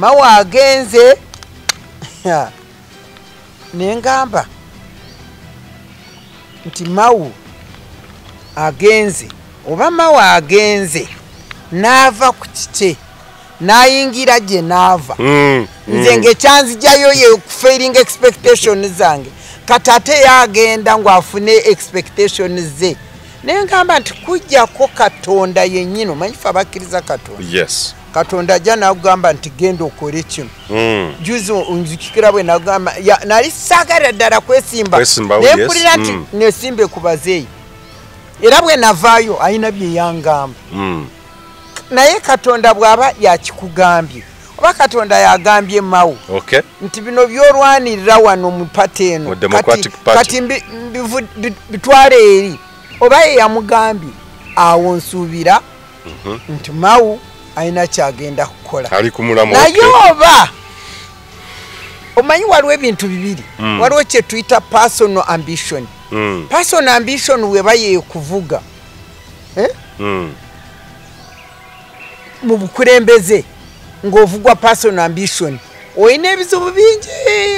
mawa agenze nengamba. Nti mawu agenze oba mawa agenze naava ku kike nayingira gye naava Mm, nze mm. ngekyanzijayo ye kufairing expectation zange. Kati ate yagenda ngwafune expectation ze. Nengamba nti kujjako katonda yennyini omanyife abakkiriza katonda? Katonda ajja nagamba nti genda okole kino Mm. juzi nzikikira bwe nagamba nali saagala ddala kwesimba. Nempulira yes. nti nesimbe ku bazeeyi era bwe navaayo alina bye yangamba Mm. naye katonda bw'aba yakikugambye oba katonda yagambye mawu okay nti bino byolwanirira wano mu pati eno kati- bitwale eri. Oba ye yamugambye awo nsuubira nti mawu alina kyagenda kukola. Naye oba omanyi waliwo ebintu bibiri. Mm. waliwo kyetuyita personal ambition Mm, personal ambition weba yekuvuga eh? mm. mu bukulembeze ng'ovugwa personal ambition olina ebizibu bingi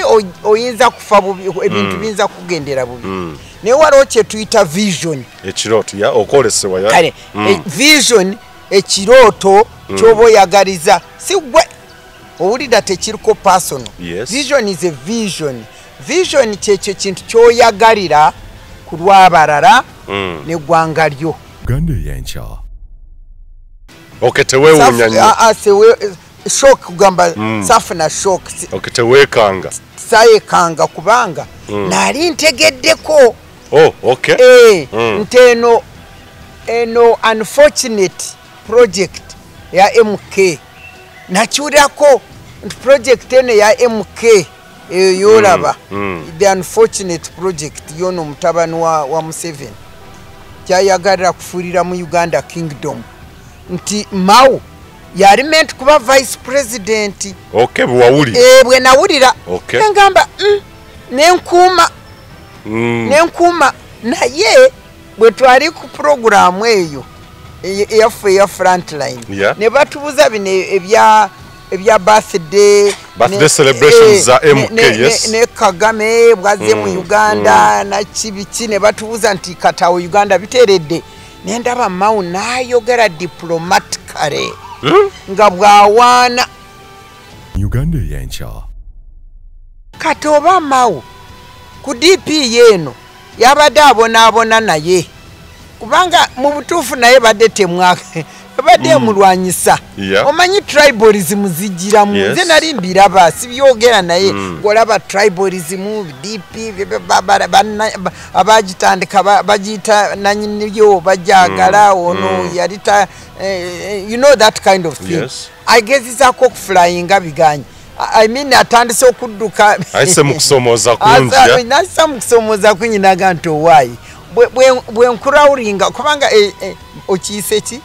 oy- oyinza kufa bubi ebintu Mm. biyinza kugendera bubi Mm. naye waliwo kyetuyita vision ekirooto ya okwolesebwa ya kale Mm. e- vision ekirooto kyoba oyagaliza si gwe owulira tekiriko personal Yes. vision is a vision vision kyekyo kintu kyoyagalira ku lw'abalala Mm. neggwanga lyo. Uganda eyenkya. Okay teweewuunya nnyo. shok kugamba Mm. safuna okay teweekanga sayekanga kubanga Mm. naali ntegeddeko. Oh okay. Eh, nti eno eno unfortunate project ya mk nakiwulirako nti project eno ya mk eyo yolaba Mm, mm. the unfortunate project yono mutabani wa, wa museveni kyayagalira kufuulira mu uganda kingdom nti mawu yali meant kuba vice president okay bwewawuli e, bwe nawulira Okay. engamba mm, nenkuuma Mm. nenkuuma naye bwe twali ku puroguramu eyo ey- eyaffe eya frontline Yeah. ne batubuza bino ebya ebya birthday Birthday celebrations eh, za MK, yes. ne kagame bwaze mu Mm, uganda nakibiki ne batubuza nti katawo uganda biteredde? Nendaba mawu nayogera diplomatically Mm. nga bwawaana. Uganda eyenkya kati oba mawu ku dp yeeno yabadde abonaabona naye. Kubanga mu butuufu naye badde temwaka ebadde emulwanyisa Yeah. omanyi tribalism zigiramu Yes. nze nali mbiraba sibyogera naye. Ng'olaba tribalism dp abagitandika ba- bagiyita nanyiniyo bajagala ono mm. yali ta eh, you know that kind of thing. Agezizaako okuflyinga biganyi. I mean atandise okudduka. Ayise mu kusomooza kungi nasa mu kusomooza kunyinaga nti owaayi Bwe- bwe- bwe nkurawulinga kubanga eh, eh, okiyise ki?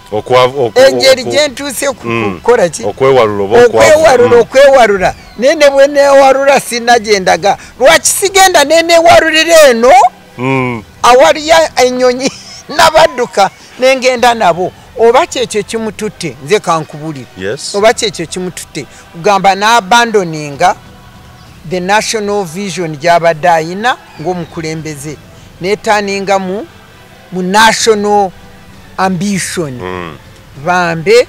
Engeri gyentuuse Mm. kukola ki? Okwewalula okwewalula Mm. naye ne bwe neewalula sinagyendaga lwaki sigenda neneewalulira eno? Mm. awaliya ennyonyi nabadduka nengenda nabo. Oba kyekyo kimututte nze kankubulire. Yes. Oba kyekyo kimututte kugamba n'abandoninga the national vision gy'abadde ayina ng'omukulembeze neetaninga mu mu national ambition. Mm. bambe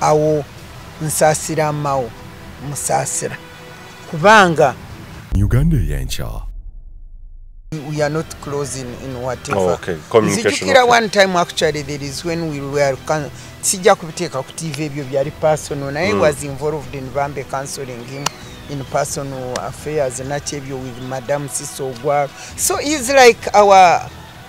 awo nsaasira mawo musaasira. Kubanga uganda eyenkya we are not close in, in whatever. Oh, okay. Nzijukira one time actually there is when we were sijja kubiteeka ku tv ebyo byali personal. Naye Mm. was involved in bambe counseling him in personal affairs naki ebyo with madam sisogwaro so he's like our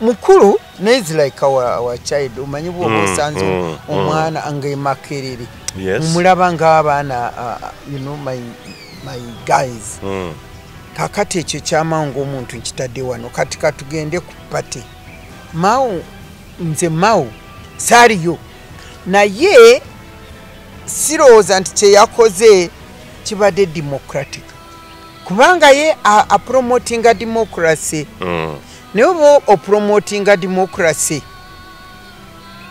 mukulu naye is like our, our child. Omanyi bwoba Mm, osanze mm, omwana ng'emakerere yes. Mulaba ng'abaana uh, you know my, my guys. Mm. kakati ekyo kyamawo ngaomuntu nkitadde wano. Kati katugende ku pate. Mawo nze mawu saaliyo. Naye sirowooza nti kyeyakoze kibadde democratic. Kubanga ye a- apromotinga democracy. Mm. naye oba opromotinga democracy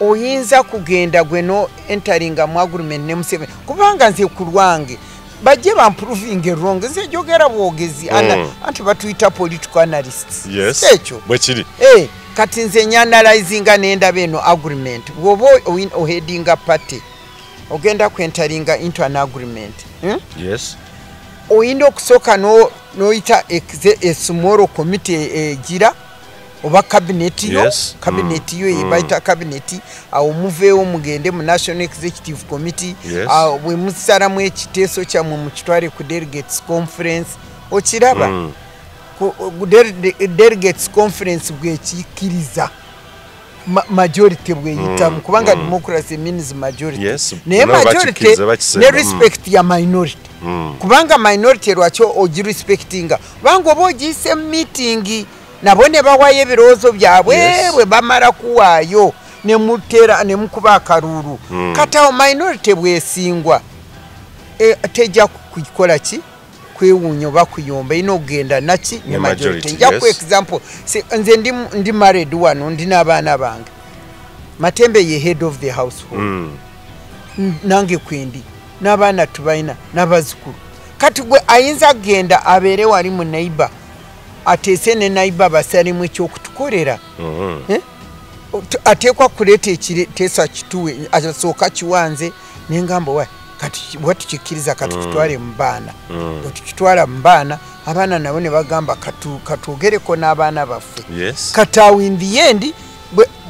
oyinza kugenda gwe no enteringa mu agreement ne museveni kubanga nze ku lwange bajje bamprovinga wrong nze jogera bwogezi Mm. anti batuyita political analysts. Yes ekyo? bwe kiri. Eh, kati nze nyanalyzinga nendaba eno agreement. Bwoba ohedinga party ogenda kwentaringa into an agreement hmm? yes oyinza okusooka no- noyita exe- esmall committee egira oba kabineti yo Yes. kabineti yo Mm. yebayita kabineti awo muveewo mugende mu national executive committee Yes. awo bwe musalamu ekiteeso kyammwe mukitwale ku delegates conference okiraba Mm. delegates conference bwekikkiriza ma- majority bweyitamu Mm, kubanga mm. democracy means majority Yes, naye majority ne bakisemba, respect ya minority Mm. kubanga minority lwaki ogirespectinga kubanga oba ogiyise mu meeting nabo ne bawayo ebirowoozo byabwe Yes. bwe bamala kuwaayo ne mutera ne mukuba akaluulu Mm. kati awo minority bwesingwa e, tejja kukola ki kwewuunya oba kuyomba erina okugenda naki ne Ne majority majority, nja yes. ku example si- nze ndi, ndi married wano ndi n'abaana bange matembe ye head of the household Mm. Nange kwendi n'abaana tubalina n'abazzukulu kati gwe ayinza kgenda abeere wali mu naiba ateese ne naiba basalemu ekyokutukolera Mhm. Eh? Ateekwa kuleeta ekiteesa kituwe asooka kiwanze nengamba wa kati bwa tukikkiriza katukitwale mu baana Mm. bwe tukitwala mu baana abaana nabo ne bagamba katu- katwogereko n'abaana baffe yes kati awo in the end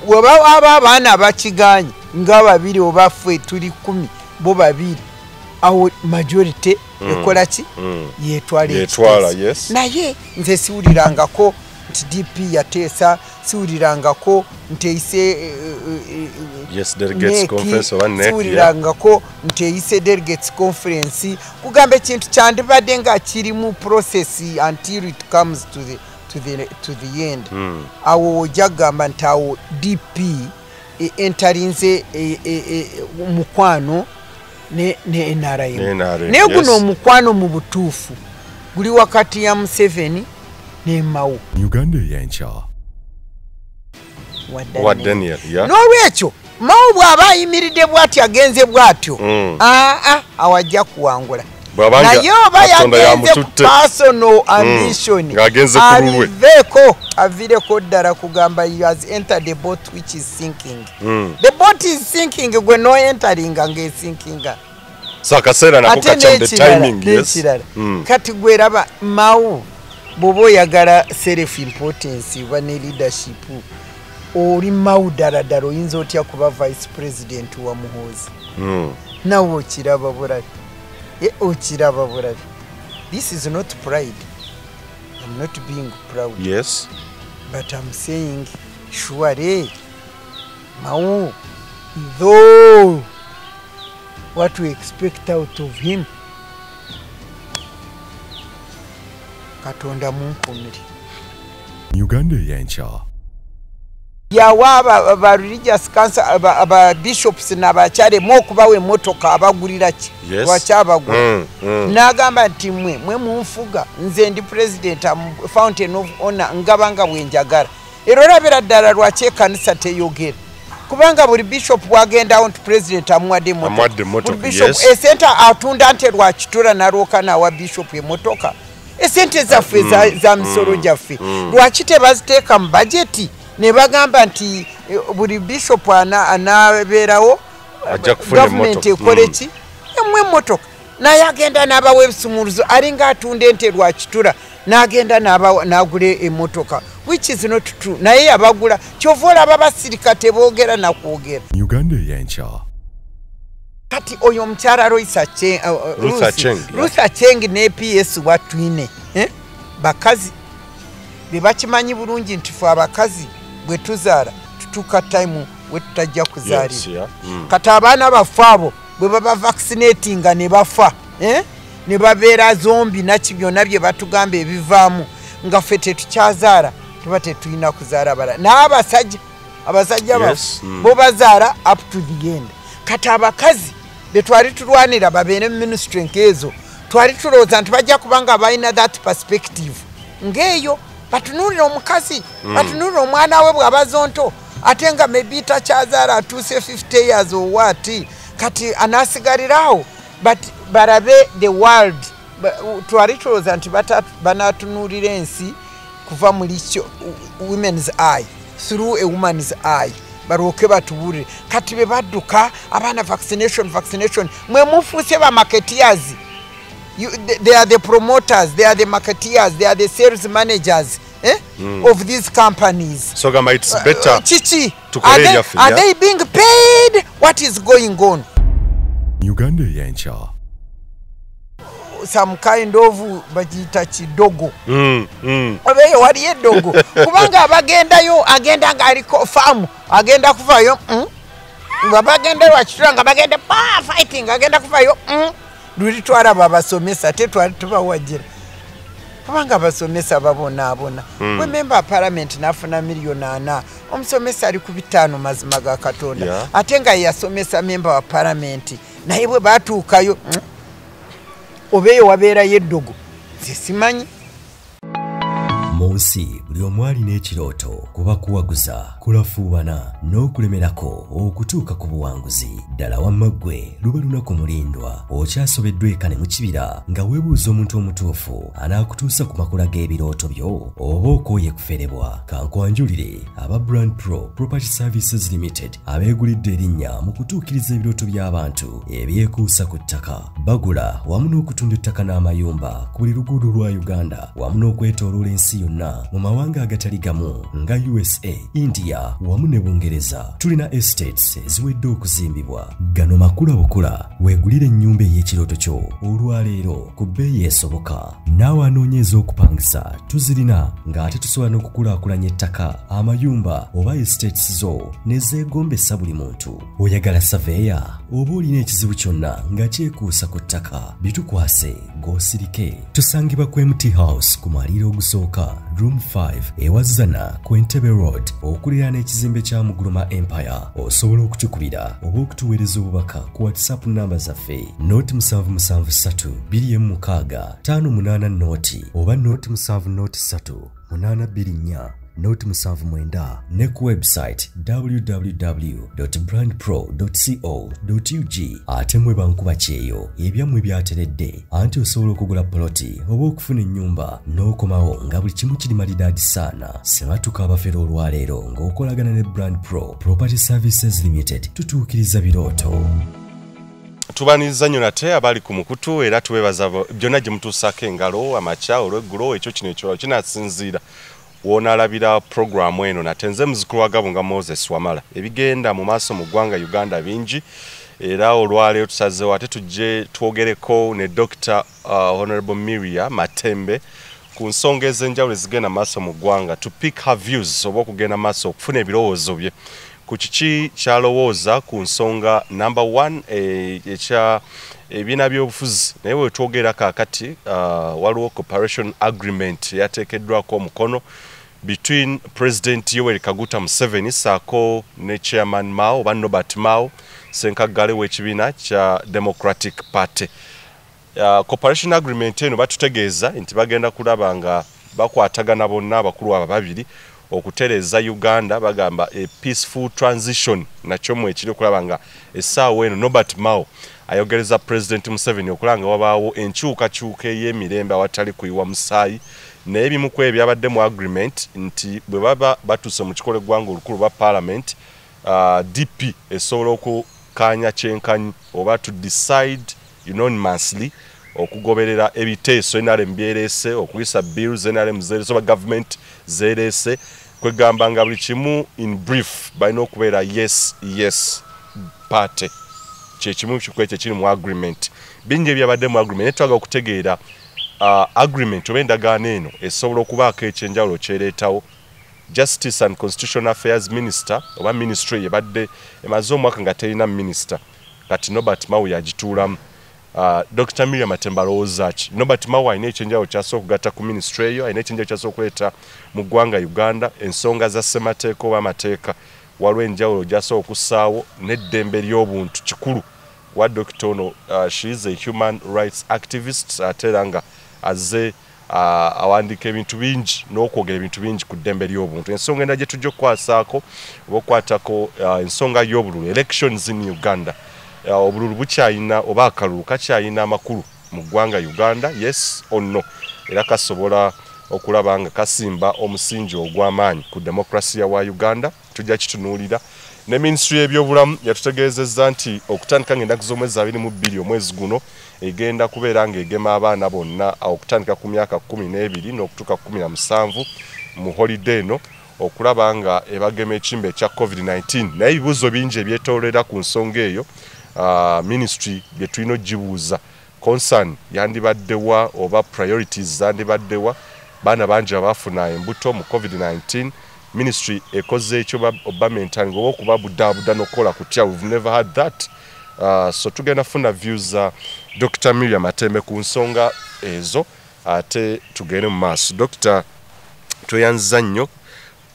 waba abaana abakiganye nga babiri oba ffe tuli kumi bo babiri awo majority Mm. ekola ki Mm. yetwala yes. naye nze siwulirangako nti dp yateesa siwulirangako nti eyise eh, eh, eh, delegates conference siwulirangako delegates kugamba ekintu kyandibadde nga kiri mu process until it comes to the, to the, to the end. Mm. awo ojja kugamba nti awo dp entalinze e- e- e- mukwano ne nrm Ne NRM, naye guno yes. omukwano mu butuufu. Guli wakati ya museveni ne mawu Uganda y'enkya wa Daniel. n'olwekyo mawu bw'aba ayimiridde bw'atyo agenze bw'atyo. Mm. aa awajja kuwangula. Naye oba yagenze ku yamututte. personal ambition ku aliveeko aviireko ddala kugamba has entered the boat which is sinking. Mm. the boat is sinking gwe no enteringa ng'esinkinga. So akaseera nako n'ekirala timing yes? Mm. kati gweraba mawu bw'oba oyagala self importance oba ne leadership. Oli mawu ddala ddala oyinza otya kuba vice president wa muhoozi Mm. nawe okiraba bulabi. E okiraba bulabi. This is not pride. I'm not being proud. Yes. But i'm saying shuare mawu though what we expect out of him katonda munkumire Uganda y'enkya yawa aba religious council aba bishops n'abakyalemu okubawa emmotoka abagulira ki Yes. lwakyabagula Mm. Mm. n'agamba nti mmwe mwe munfuga nze ndi president fountain of honor ngaba nga bwenjagala era olabira ddala lwaki ekanisa teyogera kubanga buli bishop bwagendawo nti president amuwadde Buli bishop yes. esente atunda nte lwakitula nalwoka nawa bishop emotoka esente zaffe za- za misolo gyaffe. lwaki tebaziteeka mu bajeti ne bagamba nti eh, buli bishop ana- anabeerawo Ajja kufuna gavumenti emmotoka. ekole Mm. ki? Emu emotoka naye agenda n'abawa ebisumuluzo alinga atunda ente lwakitula n'agenda n'agula emotoka which is not true. Naye yabagula. Kyova olaba basirika teboogera nakwogera Uganda y'enkya kati oyo omukyala Acheng- uh, uh, Acheng ne ps watwine eh? bakazi be bakimanyi bulungi nti fe abakazi bwe tuzaala tutuuka time we tutajja yes kuzaalira yeah Mm. kati abaana baffe abo bwe baba vaccinatinga ne bafa eh? ne babeera zombi naki byonna bye batugamba ebivaamu nga ffe tetukyazaala tuba tetulina kuzaala bala naye abasajja abasajja bafu mm. bo bazaala up to the end kati abakazi betwali tulwanira babeere mu ministry nkeezo twali tulowooza nti bajja kubanga balina that perspective. Ng'eyo batunuulira omukazi batunuulira omwana we bw'abazo nto ate nga maybe takyazaala atuuse 50 years owaati kati anaasigalirawo but barabe the world twali tulowooza nti banatunuulira ensi kuva muli kyo women's eye through a woman's eye balwoke batubure. Kati be baduka abana vaccination vaccination. Mwe mufuse ba marketeers. You, they, they are the promoters they are the marketeers they are the sales managers eh, mm. of these companies. So gamba its better uh, chichi to are they, are they being paid? What is going on? Uganda ey'enkya some kind of bagiyita kidogo. Mm, mm. obeeyo waliyo eddogo kubanga abagendayo agenda ng'aliko faamu agenda kuvayo mm. nga bagenda lwakitula nga bagenda pa fighting agenda kuvayo luli twalaba abasomesa tetwali tubawagira kubanga abasomesa babonaabona. Wememba parliament nafuna miliyoni ana omusomesa ali ku bitaano mazima ga katonda. Ate nga yeyasomesa memba wa palamenti naye bwe batuukayo mm, obeeyo wabeerayo eddogo nze simanyi mu nsi buli omu alina ekirooto kuba kuwaguza kulafuubana n'okulemerako okutuuka ku buwanguzi. Ddala wamma ggwe luba lunaku mulindwa okyasobeddwa eka ne mu kibira nga weebuuza omuntu omutuufu anaakutuusa ku makula g'ebirooto byo oba okooye kuferebwa kankwanjulire aba brand pro property services limited abeegulidde erinnya mu kutuukiriza ebirooto by'abantu ebyekuusa ku ttaka. Bagula wamu n'okutunda ettaka n'amayumba ku buli luguudo lwa uganda wamu n'okwetooloola ensi yonna mu mawanga agatali gamu nga usa india wamu ne bungereza tulina estates eziwedde okuzimbibwa. Gano makula bukula weegulire ennyumba ey'ekirooto kyo. Olwaleero ku bbeeyi esoboka. Naawe anoonyeeza okupangisa tuzirina ng'ate tusobola n'okukulaakulanya ettaka amayumba oba estates zo ne zeegombesa buli muntu. Oyagala saveeya oba olina ekizibu kyonna nga kyekuusa ku ttaka bitukwase g'osirike? Tusangibwa ku mt house ku mwaliiro ogusooka room 5 ewazana ku entebe road okuliraana ekizimbe kya muguluma empire. Osobola okutukubira oba okutuweereza obubaka ku whatsapp namba zaffe noti 773 26 58 noti oba noti 7 824 noti 79 ne ku website www.brandpro.co.ug ate mwe bankuba kyeyo ebyammwe byateredde anti osobola okugula poloti oba okufuna ennyumba n'okomawo nga buli kimu kiri malidaadi saana sematuka abafera olwaleero ng'okolagana ne brand pro property services limited tutuukiriza birooto. Tubaniriza nnyo nate abali ku mukutu era tubebaza byonna gye mutuusaako engalo amakya olweggulo ekyo kino ekirala kinasinziira woonaalabira puroguramu eno nate nze muzukulu wa gabo nga moses wamala. Ebigenda mu maaso mu ggwanga uganda bingi era olwaleero tusazeewo ate tujje twogereko ne dr uh, honorable miria matembe ku nsonga ez'enjawulo ezigenda maaso mu ggwanga to pick her views oba okugenda maaso okufuna ebirowoozo bye. Ku kiki kyalowooza ku nsonga number one eh, ekya ebiina by'obufuzi. Naye wetwogera kaakati uh, waliwo cooperation agreement yateekeddwako omukono between president yoweri kaguta museveni saako ne chairman mao oba nobert mao senkaggale w'ekibiina kya democratic party. Uh, cooperation agreement eno batutegeeza nti bagenda kulaba nga bakwatagana bonna abakulu abo babiri okutereeza uganda bagamba a peaceful transition. Nakyo mwe ekiri okulaba nga essaawa eno nobert mao ayogereza president museveni okulaba nga wabaawo enkyukakyuka ey'emirembe awatali kuyiwa musaayi naye ebimu ku ebyo byabadde mu agreement nti bwe baba batuuse mu kikola eggwanga olukulu lwa parliament uh, dp esobola okukanya kyenkanyi oba to decide unanimously okugoberera ebiteeso nrm byerese okuyisa bills nrm zerese oba government zerese kwegamba nga buli kimu in brief balina okubeera yes yes party kyekimu kikwekyo kiri mu agreement. Bingi ebyabadde mu agreement naye twaga okutegeera uh, agreement oba endagaano eno esobola okubaako ekyenjawulo kyereetawo. Justice and constitutional affairs minister oba ministry yebadde emaze omwaka nga terina minister kati nobert mawu yagituulamu. Uh, dr. Miriam atemba alowooza ki? Nobert mawu alina ekyenjawulo kyasobola okugatta ku ministry eyo alina ekyenjawulo kyasobola okuleeta mu ggwanga uganda ensonga za ssemateeka oba amateeka waliwo enjawulo gyasobola okussaawo n'eddembe ly'obuntu kikulu. Wa dokita ono uh, she is a human rights activist ate era nga azze uh, awandiika ebintu bingi n'okwogera ebintu bingi ku ddembe ly'obuntu. Ensonga enda gye tujja okukwasaako oba okukwatako uh, ensonga y'obululu elections in uganda. Uh, obululu bukyayina oba akalulu kakyayina amakulu mu ggwanga uganda? Yes or no? Era kasobola okulaba nga kasimba omusingi ogw'amaanyi ku demokrasiya wa uganda tujja kitunuulira. Ne minisitule y'ebyobulamu yatutegeezezza nti okutandika ng'ennaku z'omwezi abiri mu bbiri omwezi guno egenda kubeera ng'egema abaana bonna okutandika ku myaka kumi n'ebiri n'okutuuka ku kumi na musanvu mu holide eno okulaba nga ebagema ekimba ekya covid-19 naye ebibuuzo bingi ebyetoolera ku nsonga eyo ministry bye tulina ogibuuza. Concern yandibaddewa oba priorities zandibaddewa baana bangi abaafuna embuto mu covid-19 ministry ekoze ekyo ba- oba okubabudaabuda n'okukola kutya. We've never had that. Uh, so tugenda funa views za dr miriam atembe ku nsonga ezo ate tugende mu maaso. Dr tweyanziza nnyo.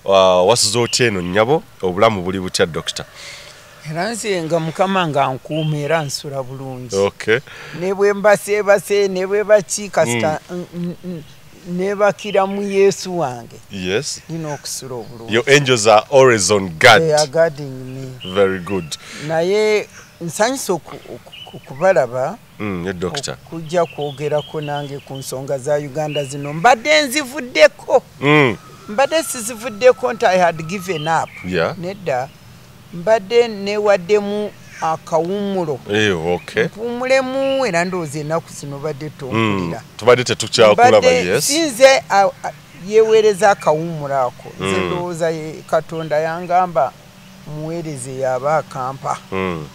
Uh, wasiza otya eno nnyabo? Obulamu buli butya dr era nze nga mukama nga nkuuma era nsula bulungi. Okay. Ne bwe mbaseebase ne bwe baki kasita n- nebakira mu yesu wange. Yes. Nina okusula obulungi. Your angels are always on They are guard guarding me. Very good. Naye nsanyusa oku- okubalaba mm, doctor. okujja kwogerako nange ku nsonga za uganda zino. Mbadde nzivuddeko. Mm, mbadde sizivuddeko nti i had given up. Yeah. Nedda. Mbadde newaddemu akawumulo okay. Mpumulemu era ndowooza ennaku zino badde mm, tompulira tubadde tetukyakulaba sinze yeweereza akawumulo ako. Nze Mm. ndowooza katonda yangamba muweereze yaba akampa. Mm,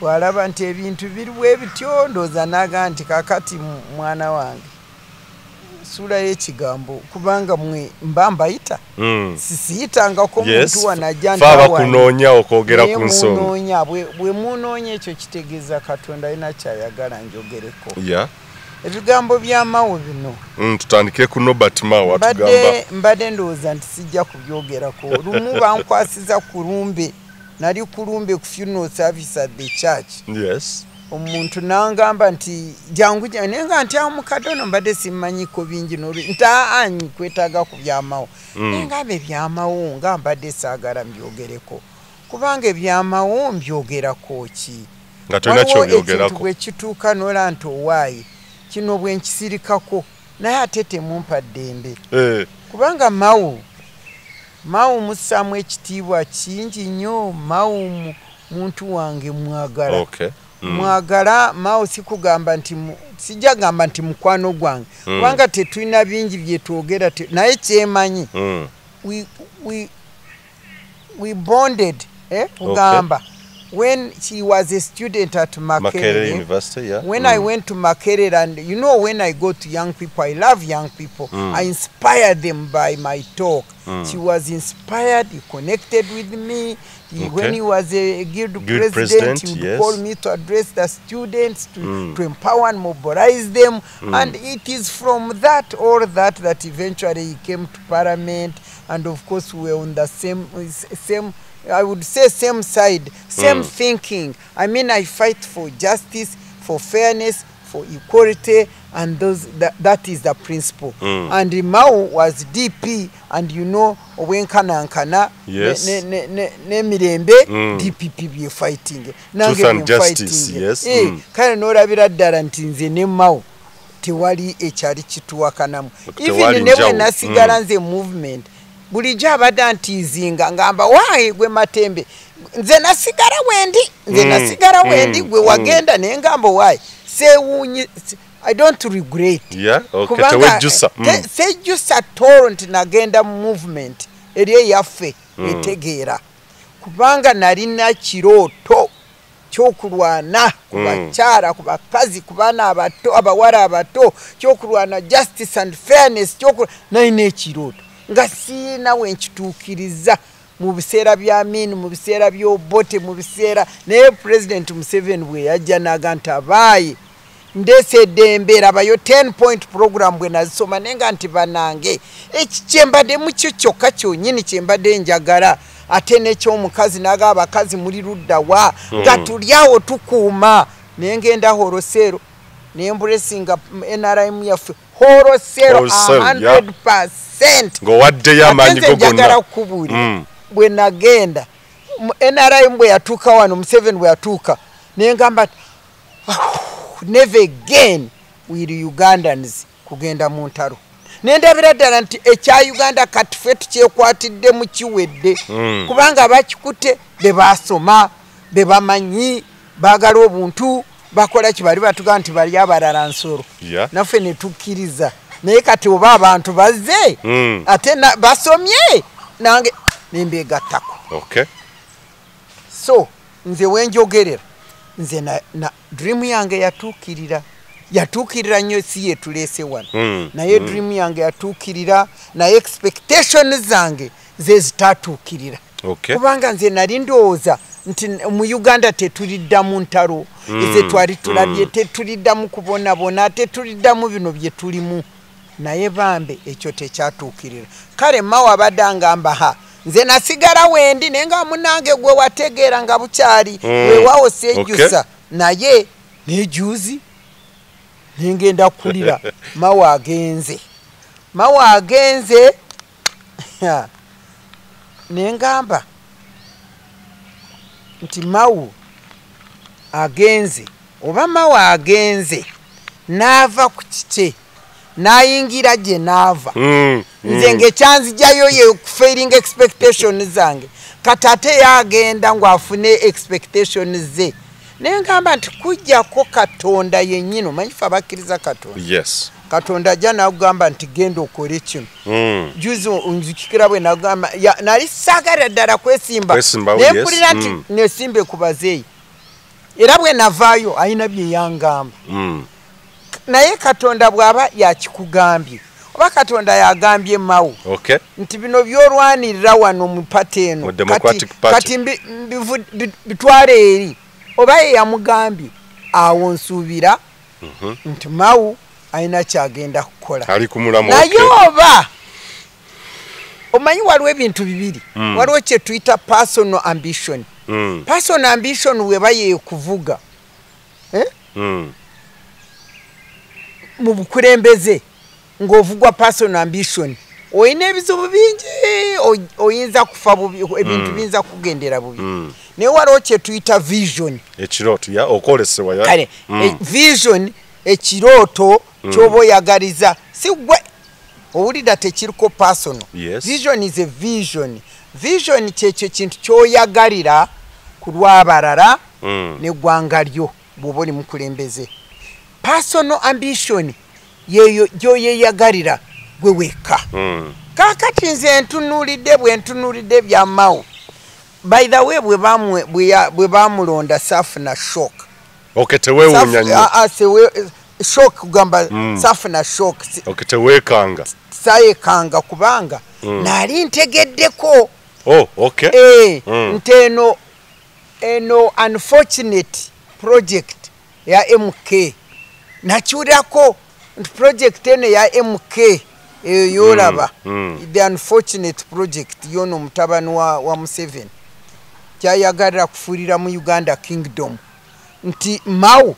bw'alaba nti ebintu biriwo bityo ndowooza naga nti kakati mwana wange sula y'ekigambo kubanga mwe mba mbayita mm. sisiyitangako muntu wanajja fa bakunoonya okwogera ku nsonga. bwe munoonya ekyo kitegeeza katonda alina kyayagala njogereko. Ebigambo byamawo bino. Mm, tutandike ku nobert mawa tugamba mbadde ndowooza nti sijja kubyogerako. Lumu bankwasiza ku lumbe. Nali ku lumbe ku funeral service at the church. Yes omuntu nangamba nti jangu naye nga nti amukadde ono mbadde simmanyiko bingi nolwe nti aa kwetaaga ku byamawo. Mm. naye ngamba ebyamawo nga mbadde saagala mbyogereko. Kubanga ebyamawo mbyogerako ki? Waliwo ekintu kyobyogerako bwe kituuka nola nti owaayi kino bwe nkisirikako naye ate temumpa ddembe. Eh, kubanga mawu mawu mussaamu ekitiibwa kingi nnyo mawu mu- muntu wange mwagala. Okay. Mwagala mawo sikugamba nti sijja gamba nti mukwano gwange Mm. kubanga tetulina bingi byetwogera te- naye kyemanyi Mm. we, we, we bonded eh, kugamba when she was a student at makerere makerere university yeah when mm. I went to Makerere, and you know, when I go to young people, I love young people. Mm. I inspire them by my talk. Mm. She was inspired. You connected with me. He, When he was a guild, Guild president, president, he would yes. call me to address the students, to, Mm. to empower and mobilize them. Mm. And it is from that, all that, that eventually he came to parliament. And of course, we were on the same, same I would say same side, same Mm. thinking. I mean, I fight for justice, for fairness, for equality, and those that, that is the principle. Mm. And Mao was DP, and you know, Owenkanankana, Yes. ne- ne- ne- n'emirembe Mm. DPP bye fighting. Truth and justice, yes. Eh, Mm. kale n'olabira ddala nti nze ne Mao tewali ekyali kituwakanamu even ne bwe nasigala Mm. nze movement bulijjo abadde antiizinga ngamba waayi gwe matembe nze nasigala wendi nze Mm, nasigala mm, wendi gwe mm. wagenda naye ngamba waayi seewuunyi se- i don't regret yeah okay kubanga tewejjusa te- mm. sejjusa tolo nti nagenda mu movement eri eyaffe Mm. etegeera kubanga nalina kirooto kyokulwana ku Mm. bakyala ku bakazi ku baana abato abawala abato kyokulwana justice and fairness kyokul- nalina ekirooto nga siina wenkituukiriza mu biseera bya amin mu biseera by'obote mu biseera naye president museveni bwe yajja naga nti abaayi ndeesedde embeera bayo 10 point program bwe nazisoma naye nga nti banange eki kyembadde mukyo kyokka kyonyini kyembadde njagala ate nekyomukazi naga abakazi muli ludda wa nga tuli awo tukuuma naye ngenda horoseero nembulesinga nrm yaffe horoseero Wholesale, yeah. 100 ng'owaddeyo amaanyi go njagala gonna kukubuulira Mm. Bwe nagenda nrm bwe yatuuka wano museveni bwe yatuuka nengamba ti, "Ah, never again will ugandans kugenda mu ntalo nendabira ddala nti ekya uganda kati ffe tukyekwatidde mu kiwedde Mm. kubanga bakikute be basoma be bamanyi baagala obuntu bakola kibali batugamba nti bali abalala nsolo naffe netukkiriza naye kati oba abantu bazze Mm. ate basomye nange nembegattako okay. So nze wenjogerera nze na, na dream yange yatuukirira yatuukirira nnyo si yetuleese wano. Mm, naye dream yange yatuukirira naye expectation zange ze zitatuukirira. Kubanga nze nali ndowooza nti mu uganda tetuliddamu ntalo eze twali tulabye tetuliddamu kubonabona tetuliddamu bino bye tulimu. Naye bambe ekyo tekyatuukirira. Kale mawe abadde angamba ha nze nasigala wendi naye nga munange gwe wategeera nga bukyali Mm. weewaawo seejjusa Okay. naye nejuzi nengenda kulira mawe agenze mawe agenze nengamba nti mawu agenze oba mawu agenze n'ava ku kike n'ayingira gye n'ava Mm, nze mm. ngaekyanzijayo ye kufairing expectation zange. Kati ate yagenda ng'afune expectation ze. Naye ngamba nti kujjako katonda yennyini. Omanyife abakkiriza katonda? Katonda ajja nagamba nti genda okole kino Mm. juzi nzikikira bwe nagamba nali saagala ddala kwesimba. Kwesimbawo, naye mpulira nti nesimbe ku bazeeyi. Era bwe navaayo alina bye yangamba. Naye katonda bw'aba yakikugambye oba katonda yagambye mawu okay. nti bino byolwanirira wano mu pata eno kati- bitwale eri. Oba ye yamugambye awo nsuubira nti mawu alina kyagenda kukola. Ali ku mulamu naye okay. oba omanyi waliwo ebintu bibiri? Waliwo kyetuyita personal ambition. Mm, personal ambition weba yekuvuga eh? mm. Mu bukulembeze ng'ovugwa personal ambition. Olina ebizibu bingi oyinza kufa bubi ebintu biyinza kugendera bubi. Mm. naye waliwo kyetuyita vision. Ekirooto ya okwolesebwa ya. Kale Mm. e- vision ekirooto kyoba oyagaliza si gwe owulira tekiriko personal. Yes. vision is a vision. Vision kyekyo kintu kyoyagalira ku lw'abalala Mm. neggwanga lyo bw'oba oli mukulembeze personal ambition yeyo gyoyeyagalira gwe wekka. Mm. kakati nze ntunulidde bwe ntunulidde byamawo by the way bwe bamu- bamulonda safuna shock. Okay nnyo. sewe- shock kugamba Mm. safuna shock si- okay teweekanga. sayekanga kubanga naali ntegeddeko. Oh okay. Eh, Mm. nti eno eno unfortunate project ya mk nakiwulirako nti project eno ya mk eyo yolaba. Mm, mm. the unfortunate project yono mutabani wa, museveni. Kyayagalira kufuulira mu uganda kingdom. Nti mawu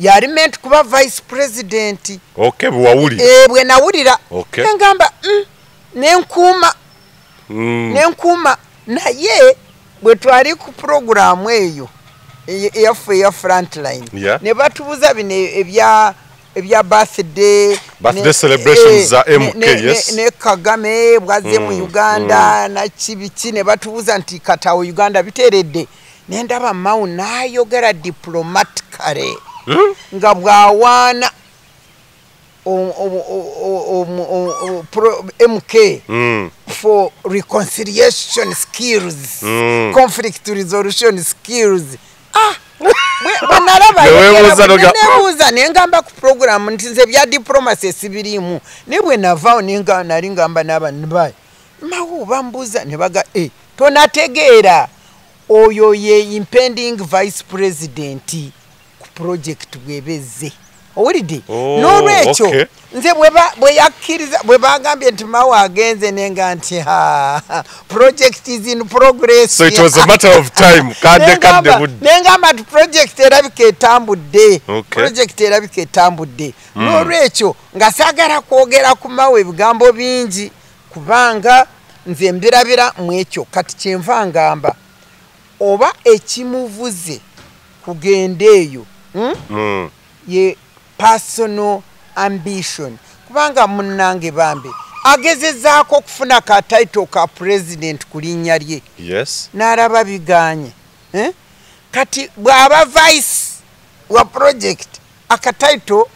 yali meant kuba vice president. Okay bwewawulira e, bwe nawulira. Nengamba mm, nenkuuma nenkuuma naye bwe twali ku puroguramu eyo ey- eyaffe eya frontline Yeah. ne batubuza bino ebya ebya birthday ne- eh, ne- kagame bwazze mu Mm, uganda nakibiki ne batubuza nti katawo uganda biteredde nendaba mawu nayogera diplomatically Hmm? nga bwawaana mk Mm. for reconciliation skills Mm. conflict resolution skills ah bwe- bwe nalaba nengamba ku program nti nze bya diplomacy sibirimu naye bwe navaawo nali ngamba n'abanba mawo bambuuza ne baga e tonategeera. Oyo ye impending vice president ku project bwebezze owulidde? Oh, n'olwekyo nze bwe ba- bwe bagambye nti mawe agenze nenga nti project is in progress. So it was a matter of time. Kadde kadde budde nengamba nti project erabika etambudde. Project erabika etambudde. N'olwekyo nga saagala kwogera ku mawe ebigambo bingi kubanga nze mbirabira mu ekyo. Kati kyenva ngamba oba ekimuvuze kugenda eyo hmm? Mm. ye personal ambition. Kubanga munnange bambe agezezaako okufuna ka title ka president ku linnya lye. Yes. N'alaba biganye eh? kati bw'aba vice wa project akataito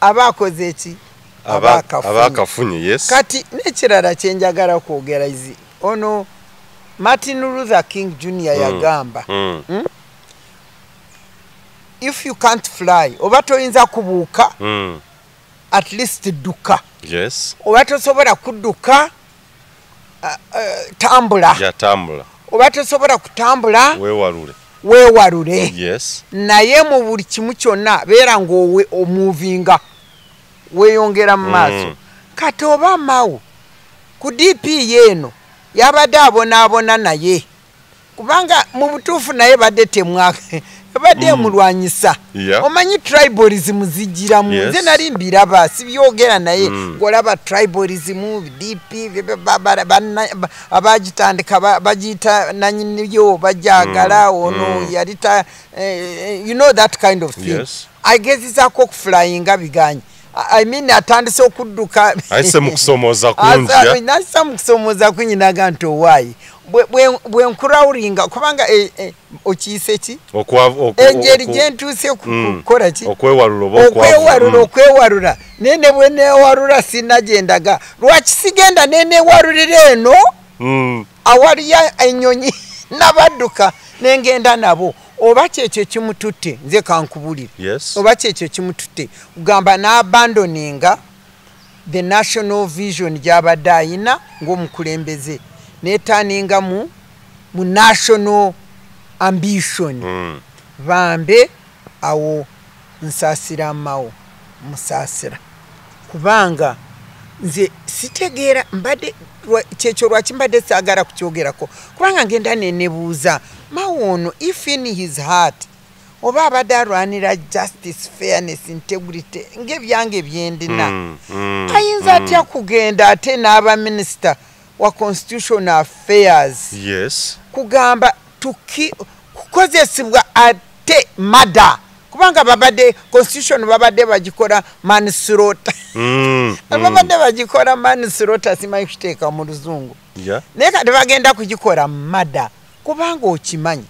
aba akoze eki? Aba Aba- akafunye. aba akafunye yes. Kati n'ekirala kyenjagala kwogera izi. Ono martin luther king junior yagamba Mm. If you can't fly oba toyinza kubuuka Mm. at least dduka. Yes. Oba tosobola kudduka uh, uh, tambula. Yatambula oba tosobola kutambula weewalule. weewalule. Yes. Naye mu buli kimu kyonna beera ngaowe omuvinga weeyongera mu maaso. Mm. kati oba mawo ku dp yeeno yabadde abonaabona naye. Kubanga mu butuufu naye badde temwaka ebadde emulwanyisa Yeah. omanyi tribalism zijiramu? Nze nali mbiraba sibyogera naye. Mm. ng'olaba tribalism dp abagitandika ba- bagiyita nanyiniyo bajagala ono yali ta eh, you know that kind of thing. Yes. agezezaako okuflyinga biganyi I- mean atandise okudduka. Ayise mu kusomooza kungi ya? nasa mukusomooza kunyinaga nti owaayi Bwe- nkurawulinga kubanga eh, eh, okiyise ki? Engeri gyentuuse ku- Mm. kukola ki? okwewalula Mm. okwewalula. Nene bwe newalula sinna gyendaga lwaki sigenda nenewalulira eno? Mm. awaliya ennyonyi nabadduka nengenda nabo. Oba kyekyo kimututte nze kankubulire. Oba kyekyo kimututte kugamba n'abandoninga the national vision gy'abadde ayina ng'omukulembeze netaninga mu mu national ambition Mm. bambe awo nsaasira mawo musaasira kubanga nze sitegeera mbadde lwa- kyekyo lwaki mbadde saagala kukyogerako kubanga ngenda nenebuuza mawo ono if in his heart oba abadde alwanira justice fairness integrity ngaebyange byendina Mm. Mm. ayinza atya kugenda ate n'aba minisita wa constitutional affairs. Yes. Kugamba tuki kukozesebwa ate mada kubanga babadde constitution babadde bagikola manslota Mm. Mm. babadde bagikola manslota simanyi kuteeka mu luzungu. Naye kati bagenda kugikola mada kubanga okimanyi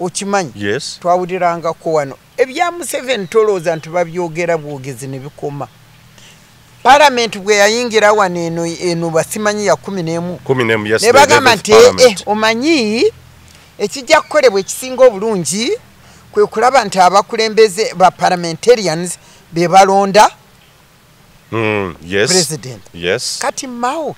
okimanyi. Twawulirangako wano. Ebya museveni tolowooza nti babyogera bwogezi ne bikoma palamenti bwe yayingira wano eno eno basimanyi ya kumi n'emu ne bagamba 11th nti eh, parliament. omanyi ekijja kukolebwa ekisinga obulungi kwe kulaba nti abakulembeze ba parliamentarians be balonda Mm. yes president kati mao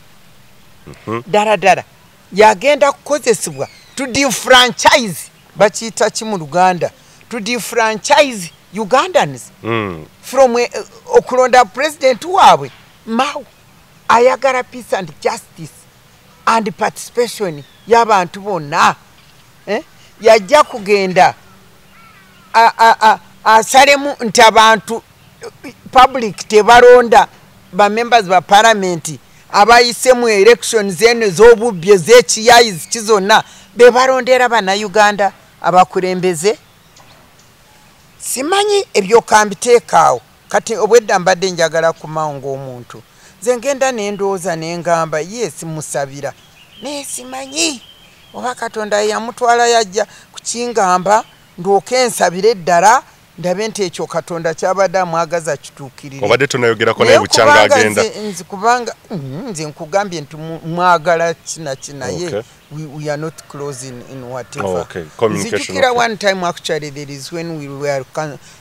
ddala ddala yagenda kukozesebwa to defranchise bakiyita ki mu luganda to defranchise ugandans Mm. from eh, okulonda president waabwe mao ayagala peace and justice and participation y'abantu bonna eh? yajja kugenda asalemu nti abantu eh, public tebalonda bamembers ba parliament abayise mu elections eno ez'obubbi ez'ekiyayizi ki zonna bebalondera bannayuganda abakulembeze simanyi ebyoka mbiteekaawo kati obwedda mbadde njagala kumawo ng'omuntu. Nze ngenda nendowooza nengamba yes musabira. Naye simanyi. Oba katonda yamutwala yajja kukingamba ndwoke nsabire eddala ndabe nti ekyo katonda kyabadde amwagaza kituukirire obadde tonayogerako Naye bukyanga agenda nze kubanga Mhm, nze nkugambye nti mwagala kina kinaye Okay. we, we are not close in, in whatever Oh, okay. Nzijukira okay. one time actually there is when we were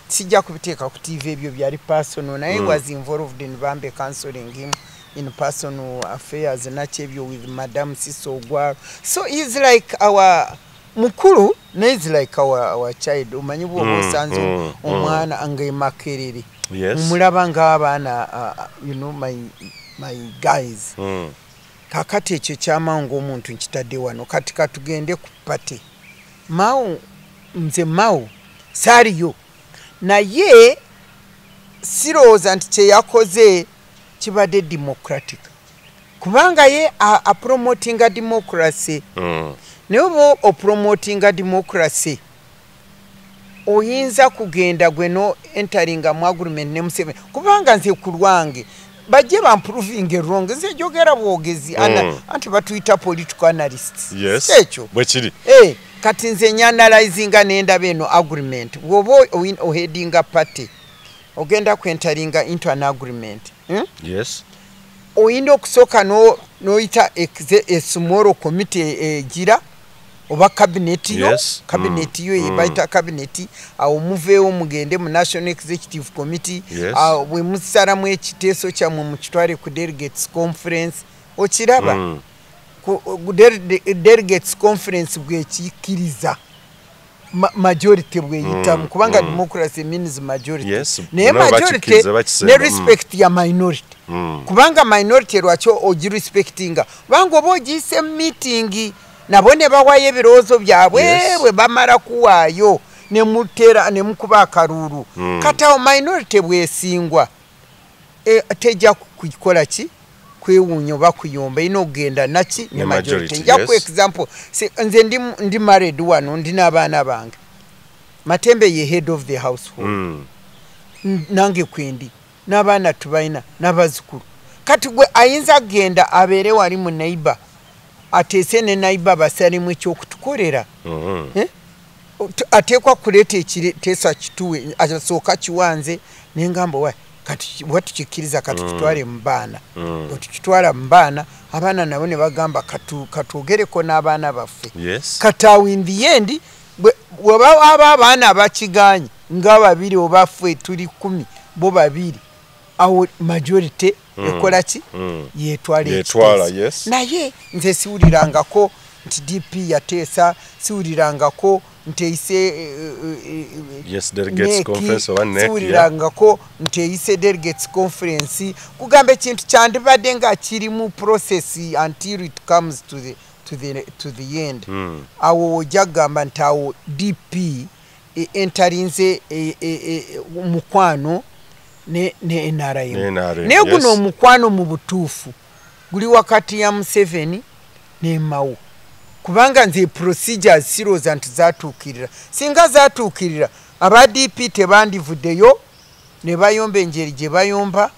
sijja kubiteeka ku tv ebyo byali personal naye mm. was involved in bambe counseling him in personal affairs nakyebyo with madam sisogwaro so is like our mukulu nays like our, our child. Omanyi bwoba Mm, osanze mm, omwana ngaemakerere yes. Mulaba ng'abaana uh, you know, my, my guys. Mm. kakati ekyo kyamawo ngaomuntu nkitadde wano. Kati katugende ku pate. Mawo nze mawo saaliyo. Naye sirowooza nti kyeyakoze kibadde democratic. Kubanga ye a- apromotinga democracy. Mm. Naye oba opromotinga democracy oyinza kugenda gwe no enteringa mu agreement ne museveni kubanga nze ku lwange bajje bamproving wrong nze jogera bwogezi ana- Mm. anti batuyita political analysts. Yes. Ekyo? Bwe kiri. Eh, kati nze nyanalyzinga nendaba eno agreement. Bwoba ohedinga party ogenda kwentaringa into an agreement hmm? yes. Oyina okusooka no- noyita esmall committee egira oba kabineti yo Yes. kabineti yo Mm. yebayita kabineti awo muveewo mugende mu national executive committee Yes. awo bwe musalamu ekiteeso kyammwe mukitwale ku delegates conference okiraba Mm. delegates conference bwekikkiriza ma- majority bweyitamu Mm, kubanga mm. democracy means majority Yes, naye majority ne mm. respect ya minority Mm. kubanga minority lwaki ogirespectinga kubanga oba ogiyise meeting nabo ne bawayo ebirowoozo byabwe bwe bamala kuwaayo ne mutera ne mukuba akaluulu Mm. kati awo minority bwesingwa e, tejja kukola ki? Kwewuunya oba kuyomba erina okugenda naki? Ne majority. nja ku example nze ndi, married wano ndina abaana bange. Matembe ye head of the household. Mm. N- nange kwendi n'abaana tubalina n'abazzukulu kati gwe ayinza kgenda abeere wali mu naiba ateese ne naiba basalemu ekyokutukolera Mhm. Eh? Ateekwa kuleeta ekiteesa kituwe asooka kiwanze nengamba wa kati bwe tukikkiriza katukitwale mu baana Mm. bwe tukitwala mu baana abaana nabo ne bagamba katwogereko n'abaana baffe kati awo in the end bwe- bweba waba abaana abakiganye nga babiri oba ffe tuli kumi bo babiri awo majority. Ekola ki Mm. yetwala Yetwala, ekiteeso. yes. naye nze siwulirangako nti dp yateesa siwulirangako nti eyise eh, eh, eh, Yes, delegates conference oba yeah. siwulirangako nti eyise delegates conference kugamba ekintu kyandibadde nga kiri mu process until it comes to the, to the, to the end Mm. awo ojja kugamba nti awo dp e- entalinze e- e- e- mukwano ne ne nrm Ne NRM, naye guno omukwano mu butuufu guli wakati ya museveni ne mawo kubanga nze procedures sirooza nti zatuukirira. Singa zatuukirira aba dp tebandivuddeyo ne bayomba enjeri gye bayomba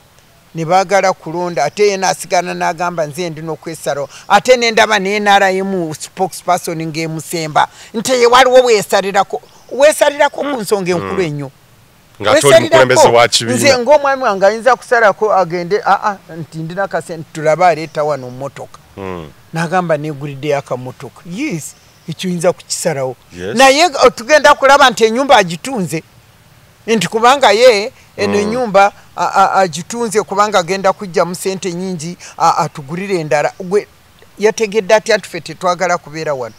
ne baagala kulonda. Ate ye naasigala n'agamba nze ndina okwesalawo ate nendaba nenaramu spokesperson ng'emusemba nti ye waliwo bweyesalirako weesalirako ku nsonga enkulu ennyo ng'ate oli mukulembeze wa nze kibiina ng'omwami wange ayinza kusalako agende aa nti ndina kasente tulabe aleeta wano mmotoka. Mm. n'agamba neguliddeyo akamotoka yes ekyo oyinza kukisalawo. Naye tugenda kulaba nti enyumba agitunze. Nti kubanga ye eno Mm. enyumba agitunze kubanga agenda kujjamu sente nyingi atugulire endala. Gwe yategedde atya? Ntufe tetwagala kubeera wano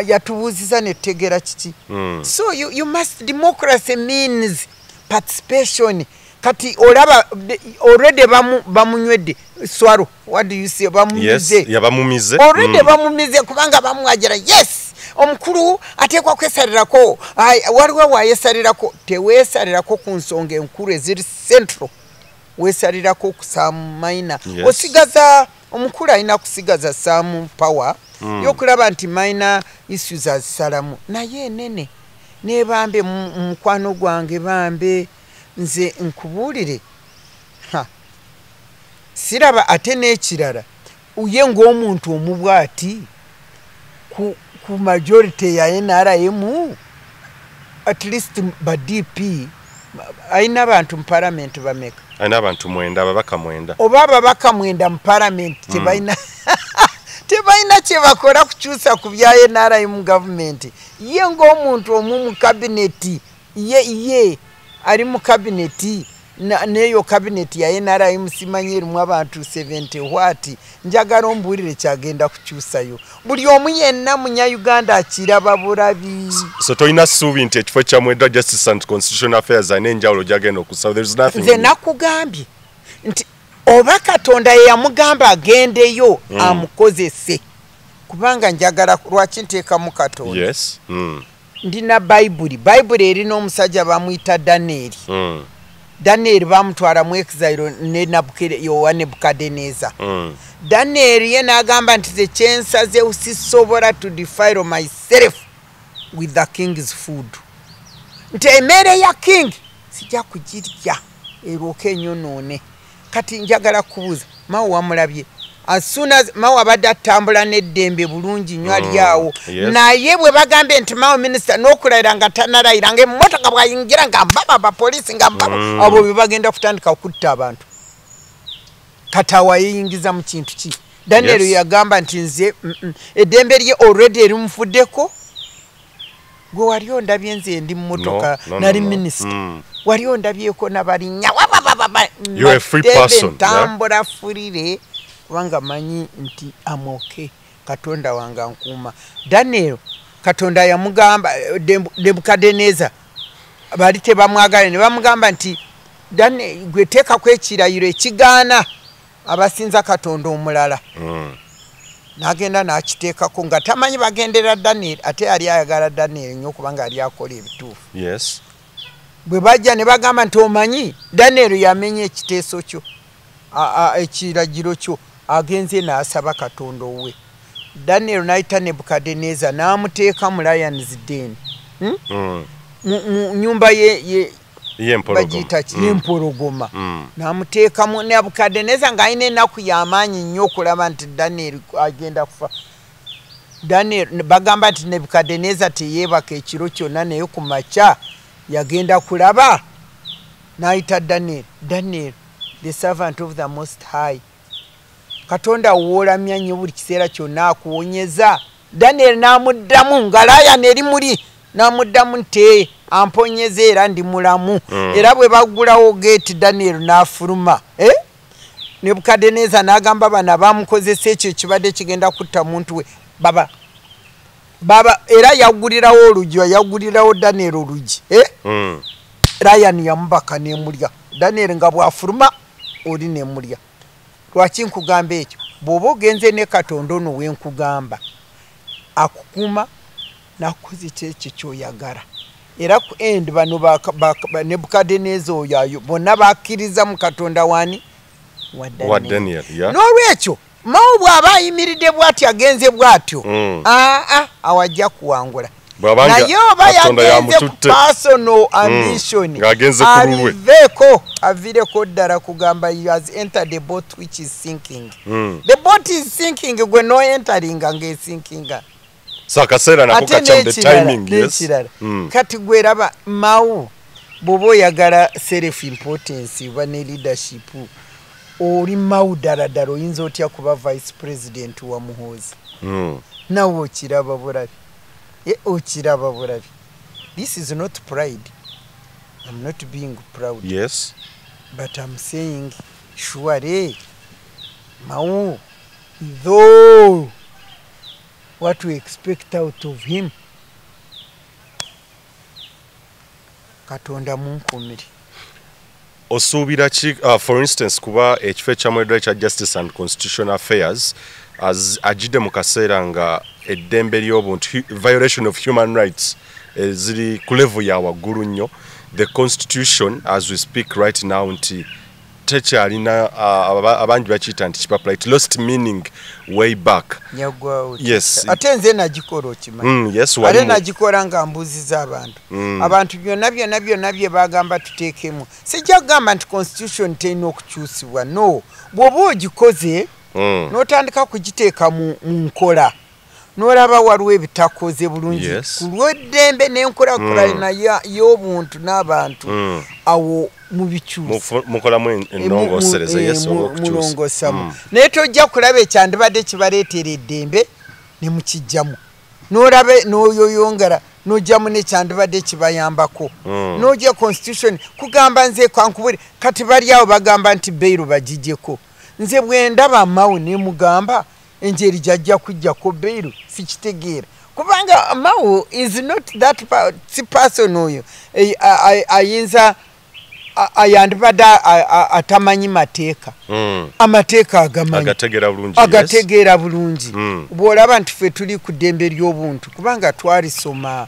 yatubuuziza netutegeera kiki? Mm. so you, you must democracy means participation. Kati olaba bamu- bamunywedde swaro what do you say? Yes bamunyuze yabamumize. Already Mm. bamumize kubanga bamwagira yes! Omukulu ateekwa kwesalirako. Waliwo wayesalirako teweesalirako ku nsonga enkulu eziri central. Weesalirako ku saamu maina Yes. Omukulu alina kusigaza saamu power Mm. yokulaba nti maina issues azisalamu. Naye enene nebambe mu mu mukwano gwange bambe nze nkubuulire. Ha. Siraba ate n'ekirala ye ng'omuntu omubwati ku, ku majority ya nrm at least ba dp alina abantu mu palamenti bameka alina abantu mwenda ababaka mwenda. Oba ababaka mwenda mu palamenti tebalina tebalina kyebakola kukyusa ku bya nrm gavumenti ye ng'omuntu omu mu kabineti ye ye ali mu kabineti n'eyo kabineti ya nrm simanyi erimu abantu 70 wati njagala ombuulire kyagenda kukyusayo. Buli omu yenna munyayuganda akiraba bulabi so tolina ssuubi nti ekifo kya mwenda justice and constitutional affairs alina enjawulo gyagenda okusa there is nothing nze nakugambye nti oba katonda ye yamugamba agendeyo Mm. amukozese. Kubanga njagala lwaki nteekamu katonda? Yes. Mm. ndina bayibuli bayibuli erina omusajja bamwyita danieri Mm. Danieri bamutwala mu exile ne Nabukere- yowa nebukadeneza Mm. danieri ye n'agamba nti ze kyensazeewo sisobola to defile myself with the king's food. Nti emmere ya king sijja kugirya erwoka enyonoone kati njagala kubuuza mawe wamulabye asuna mawe abadde atambula n'eddembe bulungi nnyo ali awo. yes. naye bwe bagambye nti mawe minisita n'okulayira nga tanalayira nga emmotoka bwayingira nga mbaba abapoliisi nga mbaba Mm. abo bwe bagenda kutandika kutta abantu. Katawa yeyingiza mu kintu ki? Daniel yagamba nti nze mm, mm, eddembe lye already erimufuddeko gwe wali ondabye nze ndi mumotoka nali minisita Mm. wali ondabyeko nabalinnya wabababa You're a free person, ntambula fulire kubanga manyi nti amoke katonda wange ankuuma daniel katonda yamugamba eh, Nebu- nebukadeneza bali tebamwagala ne bamugamba nti gwe teekako ekirayiro ekigaana abasinza katonda omulala. Mm. n'agenda n'akiteekako nga tamanyi bagendera daniel ate yali ayagala daniel nnyo kubanga yali akola ebituufu. Bwe bajja ne bagamba nti omanyi daniel yamenya ekiteeso kyo a- a- ekiragiro kyo agenze n'asaba katonda owe daniel n'ayita nebukadeneza n'amuteeka mu lions den Hmm? Mm. mu nyumba ye, ye ye empologoma bagiyita ki Mm. yempologoma Mm. n'amuteekamu nebukadeneza ng'alina ennaku y'amaanyi nnyo okulaba nti daniel agenda kufa daniel bagamba nti nebukadeneza teyeebaka ekiro kyonna naye ku makya yagenda kulaba n'ayita daniel daniel the servant of the most high katonda woolamya nnyo buli kiseera kyonna akuwonyeza daniel n'amuddamu nga layani eri muli n'amuddamu nti amponyeza era ndi mulamu Mm. era bwe baggulawo geeti daniel n'afuluma eh? nebukadeneza n'agamba bana bamukozesa ekyo kibadde kigenda kutta muntu we baba baba era yaggulirawo olugi yaggulirawo daniel olugi eh? Mm. ryan yamubaka nemulya daniel nga bwafuluma oli nemulya lwaki nkugamba ekyo? Bw'oba ogenze ne katonda ono wenkugamba akukuuma nakukoze kyekyo kyoyagala. Era ku end bano nebukadeneza oyo bonna bakkiriza mu katonda wani? Wa Daniel. n'olwekyo mawo bw'aba ayimiridde bw'atyo agenze bw'atyo. Mm. aa awajja kuwangula naye oba yagenze ku yamututte. personal ambition. Ku aliveeko avireko ddala kugamba has entered the boat which is sinking. Mm. the boat is sinking gwe no enteringa ng'esinkinga so akaseera nako ate kacam the n'ekirala timing yes? n'ekirala. Mm. kati gweraba mawu bw'oba oyagala self importance oba ne leadership oli mawu ddala ddala oyinza otya kuba vice president wa muhoozi Mm. nawe okiraba bulabi ye okiraba bulabi this is not pride. I'm not being proud. Yes. But i'm saying surely mawu though what we expect out of him katonda munkumire. Osuubira ki uh, for instance kuba ekifo ekyamweddwa ekya justice and constitutional affairs agidde mu kaseera nga eddembe ly'obuntu violation of human rights eh, ziri ku level ya waggulu nnyo. The constitution as we speak right now nti tekyalina aba- abangi bakiyita nti kipapula it lost meaning way back. Yes. ate nze nagikola okimanyi. Mm, nagikola nga mbuuziza abantu Mm. abantu byonna byonna byonna bye bagamba tuteekemu. Sijja kugamba nti constitution terina okukyusibwa. No. Bw'oba ogikoze n'otandika kugiteeka mu nkola. N'olaba waliwo ebitakoze bulungi. Ku lw'eddembe n'enkulakulana ya- y'obuntu n'abantu. Mm. awo mu bikyusa. Mufu- mukolamu en- ennongosereza yes oba okukyusa mulongosamu. Mm. naye tojja kulaba ekyandibadde kibaleetera eddembe ne mukijjamu n'olaba n'oyoyongera nojjamu nekyandibadde kibayambako. Mm. nojja constitution kugamba nze kankubule kati bali awo bagamba nti beiru bagijjeko nze bwendaba mawu nemugamba enjeri jajja kujjako beiru sikitegeera kubanga mawu is not that si person oyo eh, ayinza a- atamanyi mateeka Mm. amateeka agamanyi agategeera bulungi yes. agategeera bulungi Mm. bw'olaba nti ffe tuli ku ddembe ly'obuntu kubanga twalisoma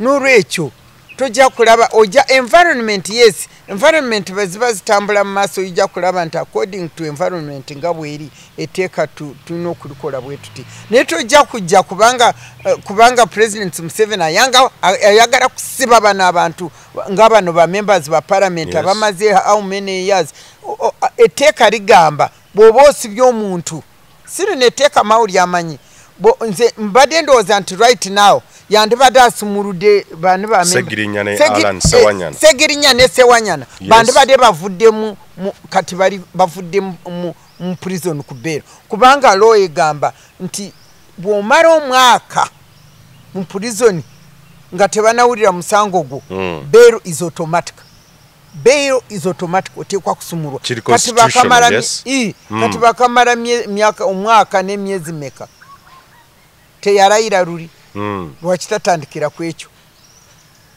n'olwekyo tojja kulaba ojja environment yes environment bwe ziba zitambula mu maaso ojja kulaba nti according to environment nga bweri etteeka tu- tulina okulikola bwe tuti. Naye tojja kujja kubanga eh, kubanga president museveni ayanga ayagala kusiba bano abantu nga bano bamembers ba parliament abamaze how many years. Etteeka ligamba bw'oba osibye omuntu siri netteeka mawuli amanyi. Nze mbadde ndowooza nti right now yandibadde asumuludde bani ba member- Segirinya ne Segi- Alan Sewanyana. eh, sewanyana bandibadde bavuddemu mu- kati bali bavudde mu- prison ku beero kubanga law egamba nti bw'omala omwaka mu prison nga tebanawulira musango gwo Mm. bail is automatic bail is automatic oteekwa kusumulwa kati bakamala yes? Mm. bakamala omwaka n'emyezi meka teyalayira luli. Lwaki tatandikira ku ekyo?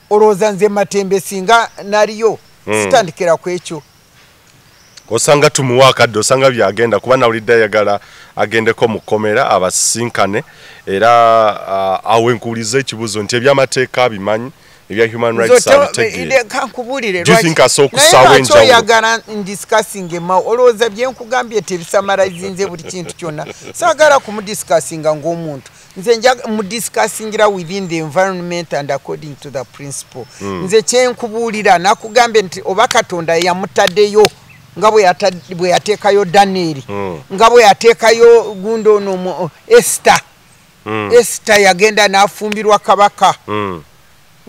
Olowooza nze matembe singa naliyo Mm. sitandikira ku ekyo. Osanga tumuwa akadde osanga byagenda kuba nawulidde ayagala agendeko mu kkomera abasinkane era uh, awenkuulize ekibuzo nti ebyamateeka bimanyi ebya human rights kankubuulire Do you think asooka okusaawa enjawulo? oyagala ndisikasinga emawo olowooza byenkugambye tebisamalazinze buli kintu kyonna. Saagala kumudisikasinga ng'omuntu nze njaga- mudisikasingira within the environment and according to the principle Hmm. nze kyenkubuulira nakugambye nti oba katonda yamutaddeyo nga bwe yateekayo danieri Mm. nga bwe yateekayo gundi ono mu- esita Mm. esita yagenda n'afumbirwa kabaka Mm.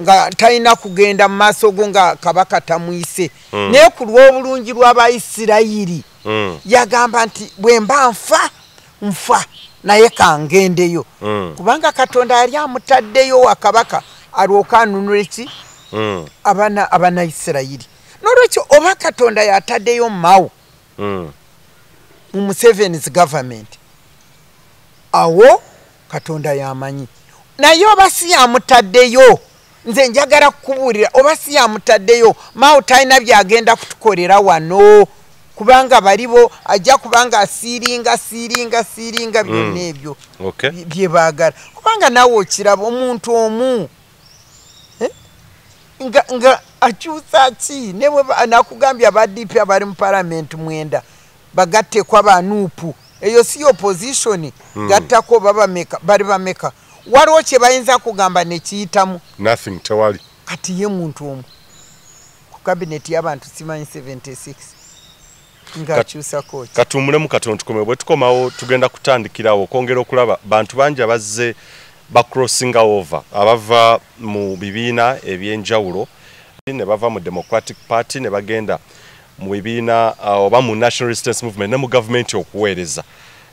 nga talina kugenda mu maaso go nga kabaka tamwise Mm. naye ku lw'obulungi lw'abaisirayiri Mm. yagamba nti bwe mba nfa nfa naye kangendeyo Mm. kubanga katonda yali amutaddeyo wa kabaka alwoke anunule ki Mm. abana abanaisirayiri nolwekyo oba katonda yataddeyo mawu Mm. mu museveni's government awo katonda yamanyi naye oba si yamutaddeyo nze njagala kukubuulira oba si yamutaddeyo maawo talina byagenda kutukolera wano kubanga balibo ajja kubanga asiiringa siiringa siiringa byonna ebyo Okay. bye- baagala. Kubanga naawe okiraba omuntu omu. Nga, nga akyusa ki? Nakugambye abadipi abali mu palamenti mwenda bagatteko abanuupu eyo si opposition gattako babameka bali bameka waliwo kye bayinza kugamba nekiyitamu nothing tewali. Kati ye muntu omu. Ku kabineti y'abantu simanyi 76 ng'akyusako ki katuwumulemu katono tukome bwe tukomawo tugenda kutandikirawo okwongera okulaba bantu bangi abazze bacrossinga over abava mu bibiina ebyenjawulo ne bava mu democratic party ne bagenda mu bibiina uh, oba mu national resistance movement ne mu gavumenti okuweereza.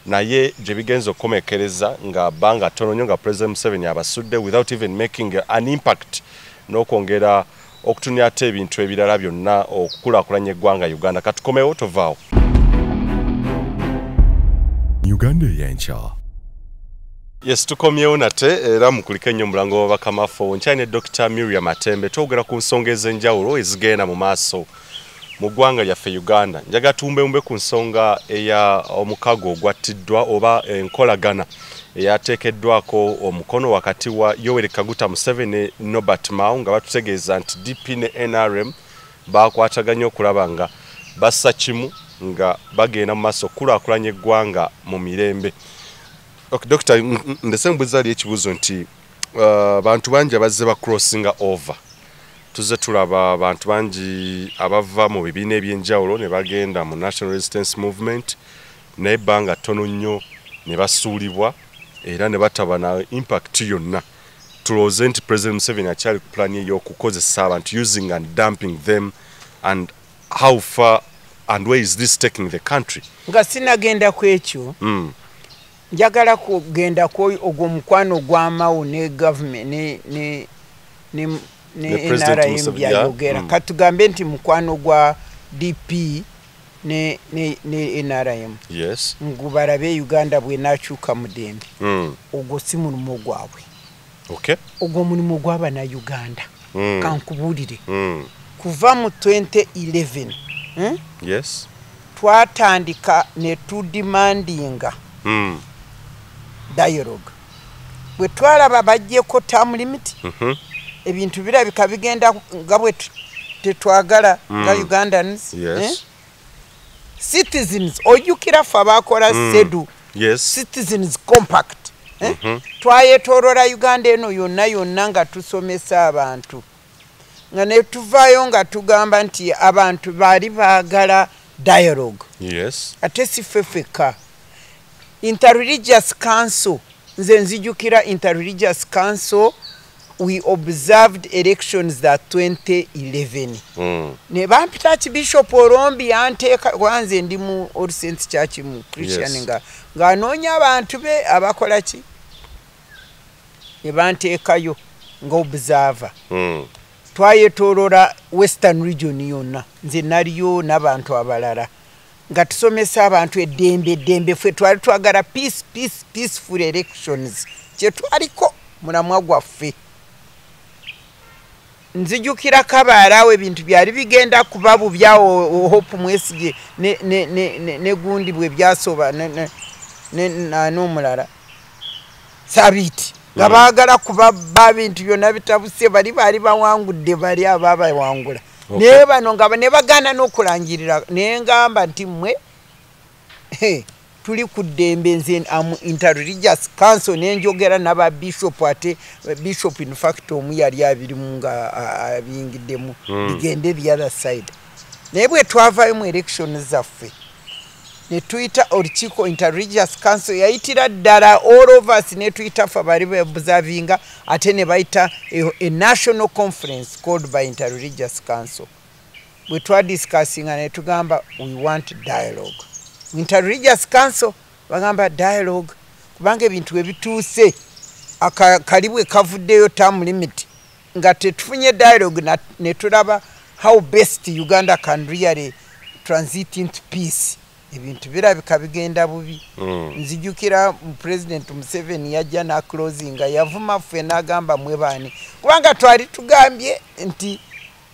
Naye gye bigenza okukomekereza nga bbanga ttono nnyo nga president museveni abasudde without even making an impact n'okwongera okutunya ate ebintu ebirala byonna okukulaakulanya eggwanga uganda. Katukomewo tovaawo. Uganda ey'enkya. Yes tukomyewo nate era mukulika ennyo mulango w'abakamafo nkyali ne dr. Miriam matembe twogera ku nsonga ez'enjawulo ezigenda mu maaso mu ggwanga lyaffe uganda. Njagala tuwumbewumbe ku nsonga eya omukago ogwattiddwa oba enkolagana eyateekeddwako omukono wakati wa yoweri kaguta museveni ne nobert mao nga batutegeeza nti dp ne nrm bakwataganya okulaba nga bassa kimu nga bagenda mu maaso okukulaakulanya eggwanga mu mirembe. N- ndese mbuza ali ekibuzo nti uh, bantu bangi abazze ba crossinga over. Tuzze tulaba abantu bangi abava mu bibiina ebyenjawulo ne bagenda mu national resistance movement naye ebbanga ttono nnyo ne basuulibwa era ne bataba na impact yonna tulowooze nti president museveni akyali ku plan ey'okukozesa abantu using and dumping them and how far and where is this taking the country nga sinagenda ku ekyo mm. njagala kugenda ku ogwo omukwano gw'amawo ne gavumenti ne, ne ne Ne nrm byayogera mm. katugambe nti mukwano gwa dp ne ne ne nrm yes ngubalabe uganda bwenakyuka mudembe mm. ogwo si mulimu gwabwe okay ogwo mulimu gw'abanauganda mm. kankubuulire mm. kuva mu 2011 hmm? yes twatandika ne tudimandinga mm. dialogue bwe twalaba bajjeko term limit mhm ebintu birabika bigenda nga bwe tu- tetwagala nga Mm. ugandans yes citizens ojjukira ffe abakola Mm. sedu yes citizens compact eh? Mhm. twayetoolola uganda eno yonna yonna nga tusomesa abantu nga ne tuvaayo nga tugamba nti abantu baali baagala dialogue yes ate si ffe ffekka interreligious council nze nzijukira interreligious council we observed elections that 2011 mm. ne bampita kibishop olombi yanteeka wanze ndi mu all saints church mu christian Yes. nga ng'anoonya abantu be abakola ki ne banteekayo nga observer mm. twayetoolola western region yonna nze naliyo n'abantu abalala nga tusomesa abantu eddembe eddembe ffe twali twagala peace peace peaceful elections kyetwaliko mulamwa gwaffe nzijukira kabaalawo ebintu byali bigenda kuba bubyawo hope mwesige ne- ne- ne- ne- ne gundi bwe byasoba n'omulala sabiti nga Mm. baagala kuba ba bintu byonna bitabuse bali baali bawangudde bali ababawangula Okay. naye bano nga ne bagaana n'okulangirira naye ngamba nti mmwe tuli ku ddembe nze am interreligious council nenjogera n'aba bishop ate bishop in fact omu yali abirimu nga abiyingiddemu Mm. bigende the other side. Naye bwe twavaayo mu election zaffe ne tuyita olukiiko interreligious council yayitira ddala all of us ne tuyita ffe bali bebuzavinga ate ne bayita a, a national conference called by interreligious council. Bwe twadiscussinga ne tugamba we want dialogue interreligious council bagamba dialogue kubanga ebintu bwe bituuse aka- kali bwe kavuddeyo term limit. Nga tetufunye dialogue ne tulaba how best uganda can really transit into peace. Ebintu birabika bigenda bubi. Mm. nzijukira president museveni yajja naclosinga yavuma ffe n'agamba mwebaani kubanga twali tugambye nti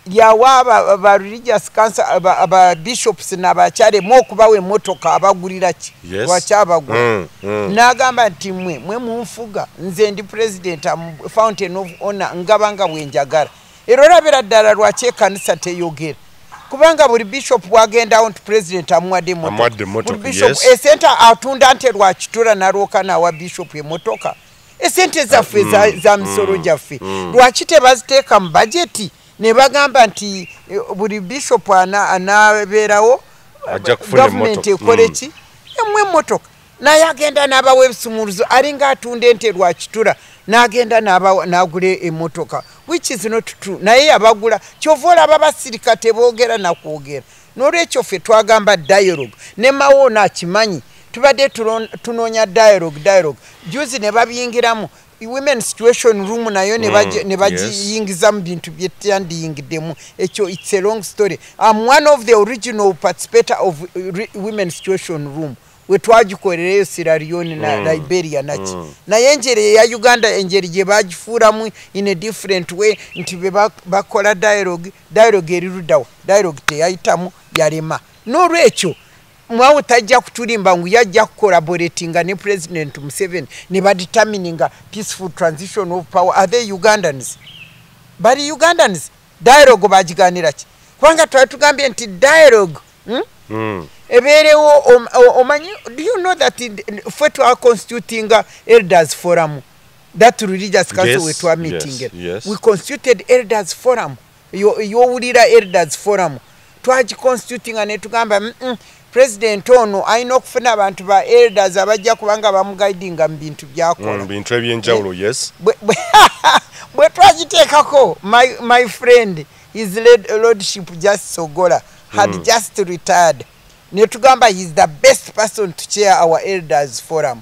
lyawa aba religious council aba- aba bishops n'abakyalemu okubawa emmotoka abagulira ki? Yes. wakyabagula Mm, mm. n'agamba nti mwe mwe munfuga nze ndi president am fountain of honor ngaba nga bwenjagala era olabira ddala lwaki ekanisa teyogera? Kubanga buli bishop bwagendawo nti president amuwadde Amuwadde emotoka emmotoka, Buli bishop yes. esente atunda nte lwakitula nalwoka nawa bishop emotoka esente zaffe za, za misolo gyaffe. lwaki tebaziteeka mu bajeti ne bagamba nti eh, buli bishop ana- anabeerawo Ajja kufuna gavumenti emmotoka. ekole Mm. ki? Emu emmotoka. Naye agenda n'abawa ebisumuluzo alinga atunda ente lwakitula n'agenda n'agula emmotoka. Which is not true. Naye yabagula. Kyova olaba basirika teboogera nakwogera n'olwekyo ffe twagamba dialogue. Ne mawoona akimanyi tubadde tunoonya dialogue dialogue. Juzi ne babiyingiramu women situation room nayo ne baji- Mm, yes. bagiyingiza mu bintu byetyandiyingiddemu ekyo its a long story. Am one of the original participator of uh, women situation room. We twagikolereyo sierra leone na Mm, liberia naki mm. naye enjeri eya uganda enjeri gye bagifuuramu in a different way nti be bak- bakola dialogue dialogue eri luddawa dialogue teyayitamu yalema. N'olwekyo mwawe tajja kutulimba ngu yajja kukolaboratinga ne president museveni ne badetermininga peaceful transition of power. Are they ugandans? Bali ugandans? Dialogue bagiganira ki? Kubanga twali tugambye nti dialogue hmm? Mm. ebeerewo omanyi do you know that ffe twaconstitutinga elders forum? That religious council Yes, we twamitingera yes, yes. we constituted elders forum. Yo- yowulira elders forum. Twagiconstitutinga netugamba "Mm-mm, president ono alina okufuna abantu ba elders abajja kubanga bamugaidinga mu bintu byakola. Mm, bintu ebyenjawulo yes. bwe twagiteekako my, my friend his lord, lordship just sogola had Mm. just retired. Netugamba he is the best person to chair our elders forum.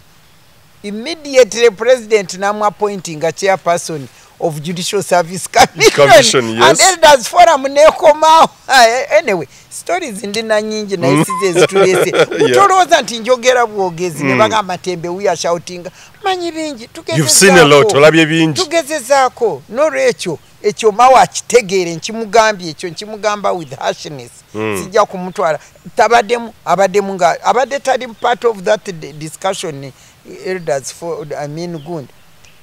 Immediately president namwappointinga chairperson of judicial service commission, Commission, yes. and elders forum nekomawo. Ah, anyway stories ndina nyingi naye size ezitulese utolowooza nti njogera bwogezi ne bagamba tembe wiya shouting. Manyi bingi You've seen a lot, olabye bingi. tugezezaako. Nolwekyo ekyo mawe akitegeere nkimugambye ekyo nkimugamba with harshness. Sijja kumutwala. Tabaddemu abaddemu nga abadde tali part of that di- discussion eh, elders for i mean good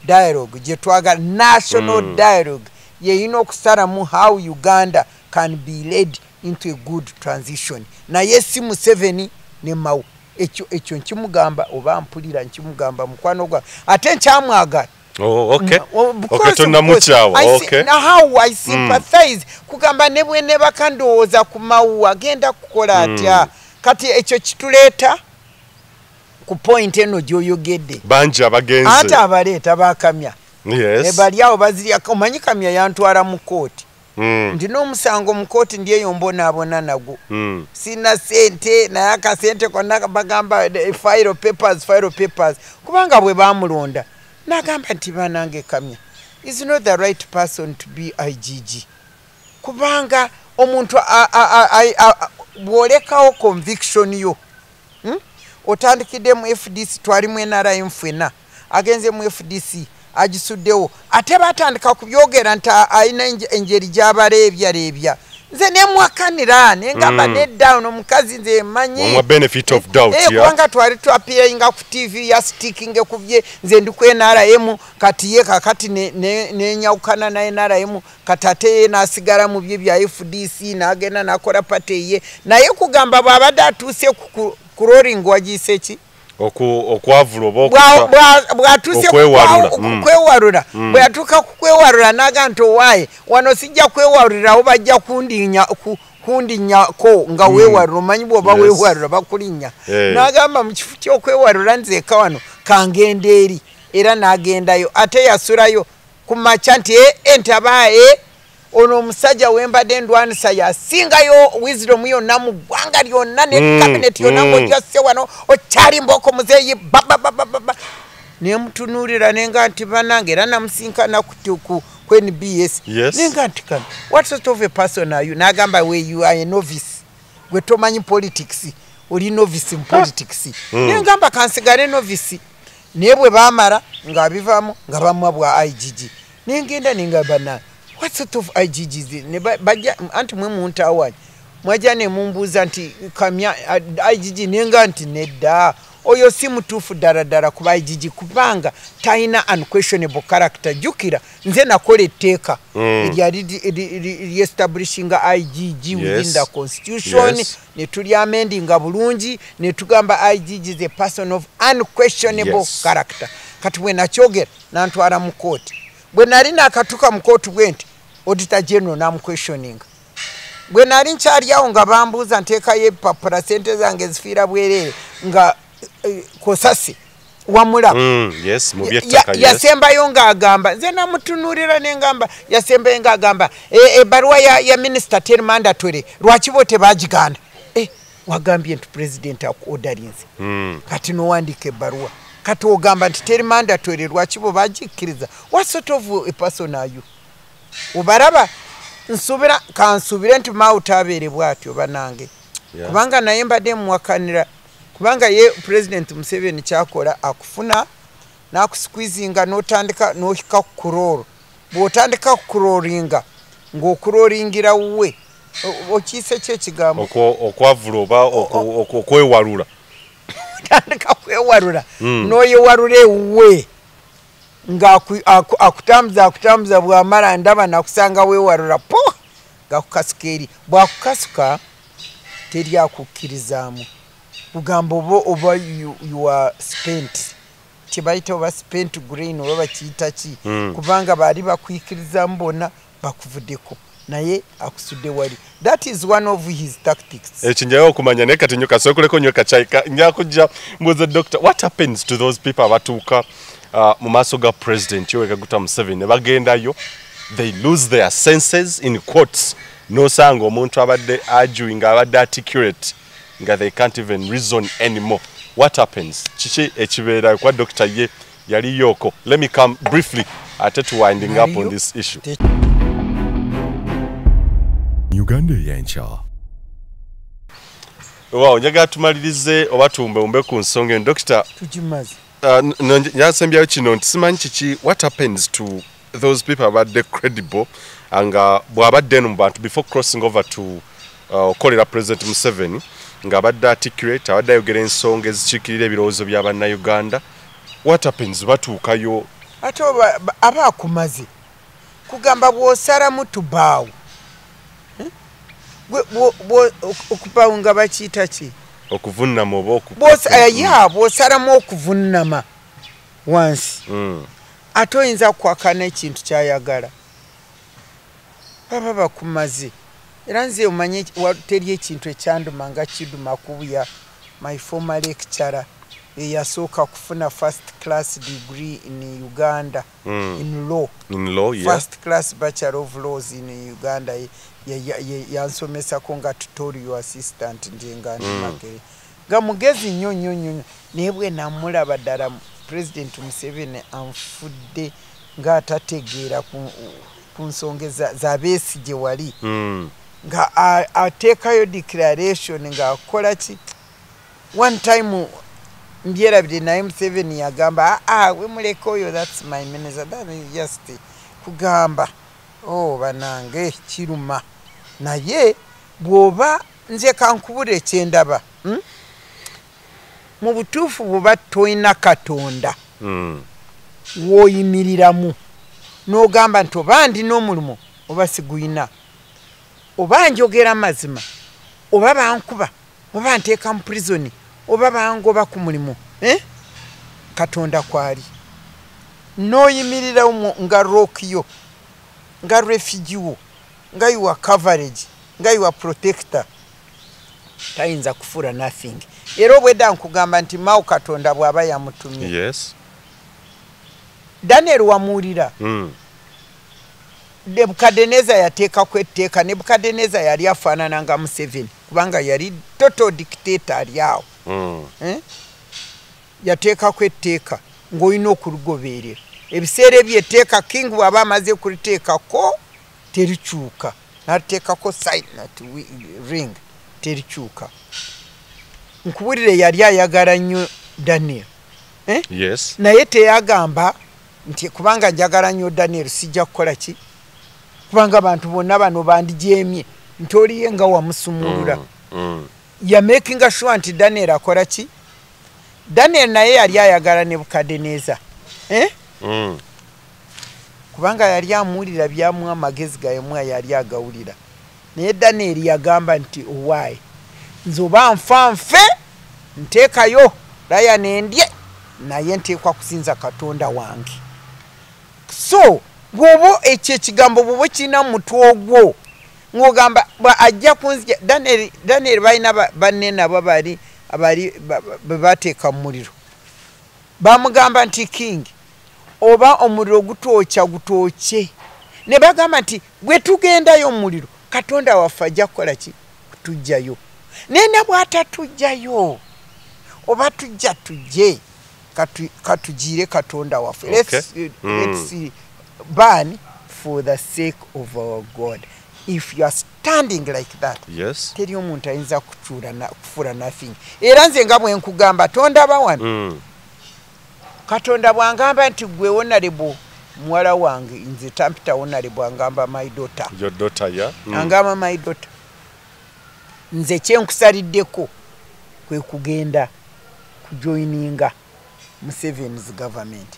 dialogue gye twagala national dialogue. Yeyina okusalamu how uganda can be led into a good transition. Naye si museveni ne mawu ekyo ekyo nkimugamba oba mpulira nkimugamba mukwano gwa ate nkyamwagala Oh, okay. Oh, how i sympathize. Kugamba ne bwe ne bakandowooza ku mawu agenda kukola atya? Kati ekyo kituleeta ku point eno gy'oyogedde Bangi abagenze. ate abaleeta bakamya ne Yes. bali awo bazirya omanyi kamya yantwala mu kooti Mm. ndina omusango mu kooti ndyeyo mbonaabona nagwo Mm. sina sente naye akasente konna bagamba eh, file papers file papers kubanga bwe bamulonda nagamba nti banange kamya is not the right person to be igg kubanga omuntu bw'olekawo conviction yo hmm? Otandikidde mu fdc twali mu nrm fena agenze mu fdc agisuddewo. Ate batandika kubyogera nti a- alina enje- engeri gy'abaleebyaleebya nze nemwakanira nengamba Mm. nedda ono omukazi nze emanyi Wamwa benefit of doubt, Eh, yeah. kubanga twali twapiringa ku tv yasitikinge ku bye. Nze ndi ku nrm kati ye kakati ne- ne- nenyawukana na nrm kati ate ye nasigala mu bye bya fdc nagenda nakola pate ye. Naye kugamba bw'abadde atuuse ku- ku- ku roling wagiise ki Oku okwavula oba Bwa- okufa. bwa- bwatuuse ku Okwewalula, kwa- mm. ku kwewalula bwe yatuuka ku kwewalula naga nti owaaye wano sijja kwewalulirawo bajja kundinya ku- kundinnyako nga weewalula omanyi bwoba Yes. weewalula bakulinnya Eh. n'agamba mu kifo ky'okwewalula nzeeka wano kangenda eri era n'agendayo ate yasulayo ku makya nti e entabaaye ono omusajja wembadde ndwanisa yasingayo wisdom yonna mu ggwanga lyonna ne Mm, kabineti yonna mm. ng'ojasse wano okyali mbooko muzeeyi bababababa nemutunuulira nenga nti banange era namusinkana ku- nbs nenga nti kano what sort of a person are you? N'agamba we you are a novice. Gwe tomanyi politics oli novice mu politics. Nengamba kansigale novice. Naye bwe bamala ng'abivaamu nga bamwa bwa igg nengenda nengamba na what sort of iggs ne ba- bajja anti mwe muntawanya mwajja ne mumbuuza nti kamya uh, igg nenga nti nedda. Oyo si mutuufu ddala ddala kuba igg kubanga talina unquestionable character. Jjukira nze nakola etteeka. Eryali lyestablishinga igg within Yes. the constitution. Yes. ne tulyamendinga bulungi ne tugamba igg is a person of unquestionable Yes. character. Kati bwe nakyogera nantwala mu kooti bwe nali nakatuka mu kooti bwe nti auditor general namuquestioninga bwe nali nkyalyawo nga bambuuza nteekayo epapula sente zange zifiira bwereere nga eh, kosasi wamula. Mm, yasembayo ng'agamba nze namutunuulira nengamba yasembayo ng'agamba "E- ebaluwa ya, ya minisita teri mandatory lwaki bo tebagigaana e, wagambye nti pulezidenti akuodarinze Mm. kati nowandiika ebbaluwa. Kati ogamba nti teri mandatory lwaki bo bagikkiriza? What sort of a person are you obaraba nsubira kansubire nti maawutaabeere bwatyo banange kubanga naye mbadde muwakanira kubanga ye pulezidenti museveni kyakola akufuna nakusqueezinga notandika nohika ku kurooro bw'otandika ku kurooringa ng'okurooringira wuwe okiise ki ekigambo? Okwavula oba okwewalula. tandika kwewalula Mm. noyewalula ewuwe ngaakutambuza akutambuza bwamala ndaba nakusanga wewalula po ngakukasuka eri. Bwakukasuka teri akukkirizaamu kugamba oba oba are spent kyebayita oba spent grain oba bakiyita ki? Mm. kubanga baali bakwikkirizaamu bonna bakuvuddeko. Naye akusudde wali. That is one of his tactics. Ekyo njayo okumanya naye kati nyo kasookoleko nyo kakyayika njakujja mbuuze doctor what happens to those people abatuuka mu maaso ga president yoweri kaguta museveni ne bagendayo they lose their senses in quotes nosanga omuntu abadde arguing abadde articulate nga they can't even reason anymore. What happens? Kiki ekibeera? Kwa doctor ye yali yooko let me come briefly ate to winding up on this issue. Uganda eyenkya waawo njagala tumalirize oba tuwumbewumbe ku nsonga eno. Dokita tukimaze nyansembyayo kino nti simanyi kiki? What happens to those people abadde credible? Uh, nga bw'abadde eno mu bantu before crossing over to uh, okolera president museveni ng'abadde articulate abadde ayogera ensonga ezikiikirira ebirowoozo bya bannayuganda. What happens? Batuukayo. Ate aba akumaze? Kugamba bw'osalamu tubaawo. Eh? Bwe- bwo- bwo- ok- okubaawo nga bakiyita ki okuvunama oba Bw'osa- eh, ya bw'osalamu okuvunama wansi. Mm, ate oyinza kukwakana ekintu kyayagala? Baba bakumaze. Era nze omanye teri ekintu ekyanduma nga kiduma kubuya my former lecturer eyasooka kufuna first class degree in uganda mm. in law. In law yeah. first class bachelor of laws in uganda yansomesako nga tutorial assistant nje nga ndi Mm. nga mugezi nnyo nnyo nnyo naye bwe namulaba ddala president museveni anfudde ng'atategeera ku, nsonga eza- za beesi gye wali. Mm, nga ateekayo declaration ng'akola ki? One time mbyerabire naye museveni yagamba aa we muleka oyo thats my minister. That just kugamba o banange kiruma naye bw'oba nze kankubula ekyendaba hmm? mu butuufu bw'oba toyina katonda mm. w'oyimiriramu n'ogamba nti oba ndina omulimu oba siguyina oba njogera mazima oba bankuba oba nteeka mu purizoni oba bangoba ku mulimu eh? katonda kwali n'oyimirirawo nga rokiyo nga refugiwo nga yuwa coverage nga yuwa protector. Tayinza kufuula nothing. Era obwedda nkugamba nti mawo katonda bw'aba yamutumye. Yes. Daniel wamuwulira mm. nebukaddeneza yateekako etteeka nebukaddeneza yali afaanana nga museveni kubanga yali toto dictator ali awo Mm. eh? yateekako etteeka ng'olina okuligoberera. Ebiseera ebyo etteeka king bw'aba amaze kuliteekako terikyuka nateekako silent ring terikyuka nkubulire yali ayagala nnyo daniel eh? naye teyagamba nti kubanga njagala nnyo daniel sijja kukola ki kubanga abantu bonna bano bandijeemye nti oliye nga wamusumulula Mm, mm. yamakinga sure nti daniel akola ki daniel naye yali ayagala nebukaddeneza eh? Mm. Kubanga yali amuwulira byamu amagezi gayemwa yali agawulira. Naye daniel yagamba nti owaayi nze oba nfa nfe nteekayo layan endye naye nteekwa kusinza katonda wange. So bwoba ekyo ekigambo bwoba kirina mu mutwe ogwo ng'ogamba ajja kunzija daniel balina ba- banne nabo bali abali ba- ba- be bateeka mu muliro. Bamugamba nti king oba omuliro gutwokya gutwokye ne bagamba nti bwe tugendayo mu muliro katonda waffe ajja kukola ki? Kutugjayo naye ne bw'atatugjayo oba tujja tujje katu- katugiire katonda waffe. Uh, Mm. uh, burn for the sake of our god. If you are standing like that yes. teri omuntu ayinza kufuula nothing. Era nze nga bwe nkugamba tondaba wano. Mm. Katonda bwangamba nti gwe wonalebo muwala wange nze tampita wonalebo angamba my daughter. Your daughter yeah? Mm. angamba my daughter. Nze kyenkusaliddeko kwe kugenda kujoininga musevens government.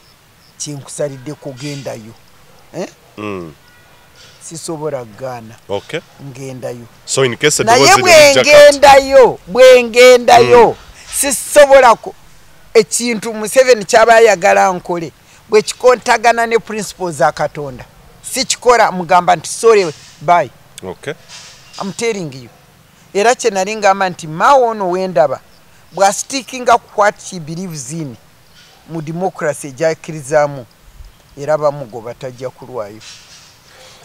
Kyenkusaliddeko gendayo eh? mm. sisobola kugaana ngendayo. Naye bwengendayo bwengendayo. Sisobola ku ekintu museveni kyaba ayagala nkole. Bwekikontagana ne principle za katonda. Sikikola mugamba nti sore by okay. Am telling you. Era kyenali ngamba nti maawo ono wendaba bwasitikinga ku what he believes in mu democracy egyakirizaamu era bamugoba tajja kulwayo.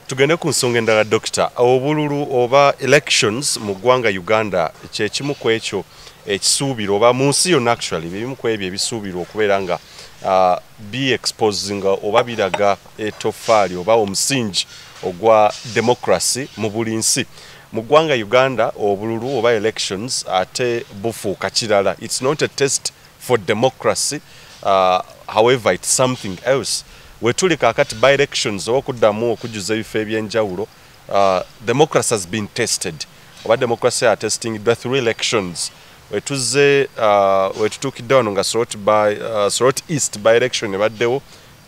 Tugende ku nsonga endala dokita obululu oba elections mu ggwanga uganda kyekimu ku ekyo ekisuubirwa oba mu nsi yonna actually bibimu ku ebyo ebisuubirwa okubeera nga uh, bi-exposinga oba biraga etofaali oba omusingi ogwa democracy mu buli nsi. Mu ggwanga uganda obululu oba elections ate bufuuka kirala. Its not a test for democracy uh, however its something else. Wetuli kakati by elections oba okuddamu okujjuza ebifo ebyenjawulo uh, democracy has been tested. Oba democracy atestingiddwa through elections. wetuze uh, wetutuukidde wano nga sorot by uh, sorot east by election ebaddewo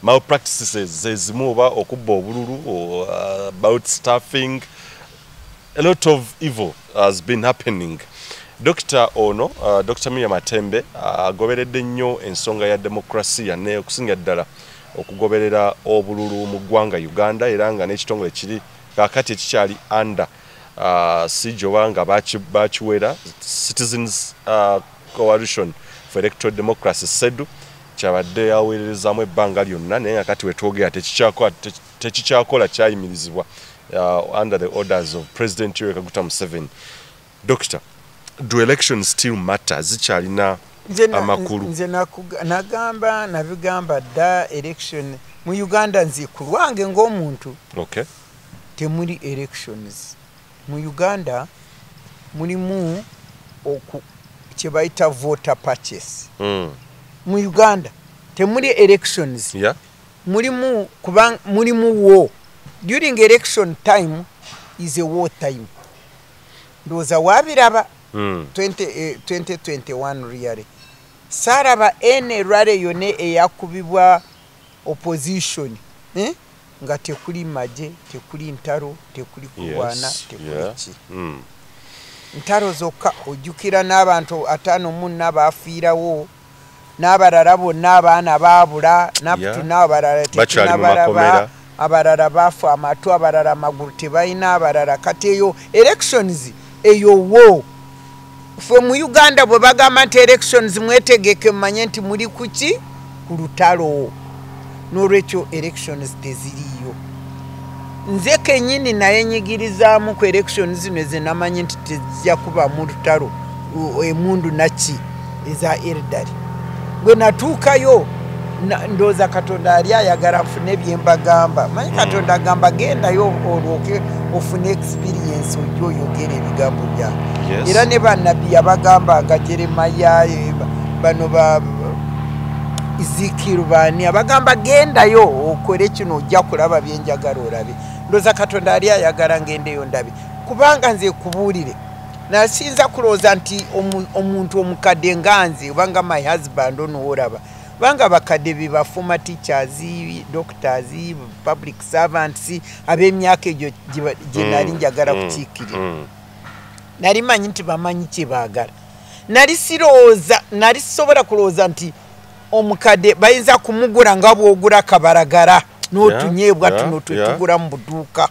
malpractices zezimu oba okubba obululu uh, about staffing. A lot of evil has been happening. Dr ono uh, dr miriam atembe agoberedde uh, nnyo ensonga ya demokrasiya ne okusinga ddala okugoberera obululu mu ggwanga uganda era nga n'ekitongole kiri kakati ekikyali under uh, siege oba nga bakiwera citizens uh, coalition for electoral democracy sedu kyabadde aweererezaamu ebbanga lyonna naye nga kati wetwogera tekikyakola kyayimirizibwa uh, under the orders of president yoweri kaguta museveni. Doctor do elections still matter? Zikyalina amakulu? nze nagamba nabigamba dda election mu uganda nze ku lwange ng'omuntu okay. temuli elections mu uganda mulimu oku kyebayita voter purchase mm. mu uganda temuli elections mulimu kuba mulimu war during election time is a war time ndowooza wabiraba mm. 20, eh, 2021 really saaraba ene rale yonna eyakubibwa opposition eh? Nga tekuli maje tekuli ntalo tekuli kulwana tekuli ki? Mm. ntalo zokka ojjukira n'abantu ataano munna baafiirawo n'abalala bonna abaana baabula n'abalala tetunabalaba abalala baafa amatu abalala amagulu tebalina abalala kati eyo elections eyo wo. Ffe mu uganda bwe bagamba nti elections mwetegeke mumanye nti muli kuki ku lutalo n'olwekyo elections teziriiyo. Nze kenyini naye nyigirizaamu ku elections zino ezenamanyi nti tezija kubamu lutalo u- emundu naki eza eldari. Bwe natuukayo na- ndowooza katonda ali ayagala nfune byembagamba manyi katonda agamba gendayo olwoke ofune experience ojja oyogera ebigambo byange era ne bannabbi yabagambanga jeremaya ba- bano ba izikiru bani abagamba gendayo okole kino ojja kulaba byenjagala olabe. Ndooza katonda ali ayagala ngendeyo ndabe. Kubanga nze kubuulire nasinza kulowooza nti omu- omuntu omukadde nga nze obanga my husband onoworaba banga bakadde bebafuma teachers doctors public servants ab'emyaka egyo gye gye nali njagala Mm. kukiikirira mm. nali manyi nti bamanyi kyebaagala nali sirowooza nali sisobola kulowooza nti omukadde bayinza kumugula nga bwogula kabalagala n'otunyeebwa Yeah, tuno yeah, twetugula mu buduuka.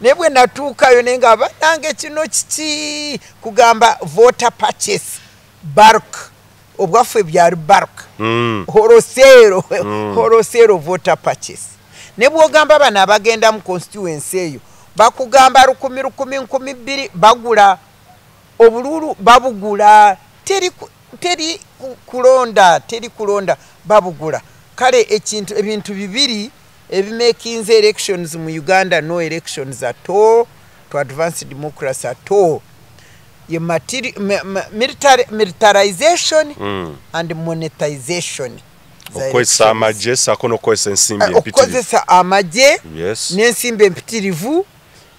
Naye bwe natuukayo naye nga banange kino kiki? Kugamba voter purchase bark. Obwaffe byali bark. Mm. horosero horosero voter purchase. Ne bwogamba bano abagenda mu constituency eyo bakugamba lukumi lukumi nkumi bbiri bagula obululu babugula. Teri teri kulonda teri kulonda babugula. Kale ekintu ebintu bibiri ebimakinze elections mu uganda no elections at all to advance democracy at all. Ye materi, ma, ma, military, militarization Mm. and monetization. Za okozesa amagye saako n'okozesa ensimbi Eh, empitirivu. okukozesa amagye yes. n'ensimbi empitirivu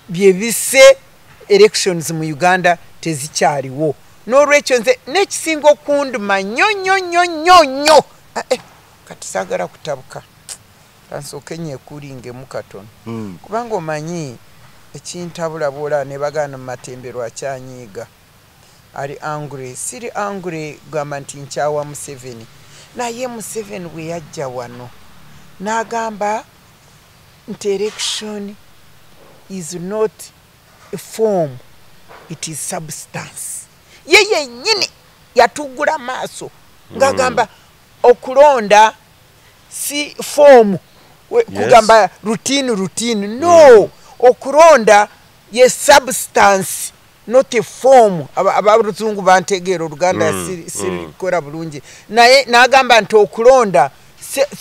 byebisse elections mu uganda tezikyaliwo n'olwekyo nze n'ekisinga okunduma nnyo nnyo nnyo nnyo nnyo. Ah, eh, kati saagala kutabuka. Kansooke nyeekuulingemu katono. Mm. kubanga omanyi ekintabula bwola ne bagana mu matembero akyanyiiga ali angry siri angry gamba nti nkyawa museveni. Naye museveni bwe yajja wano n'agamba nti election is not a form it is substance ye yennyini yatugula maaso. Ng'agamba okulonda si foomu kugamba rutini rutini no okulonda ye substance not a form. Aba- abaluzungu bantegeera oluganda Mm, siri- sirikola bulungi. Naye n'agamba nti okulonda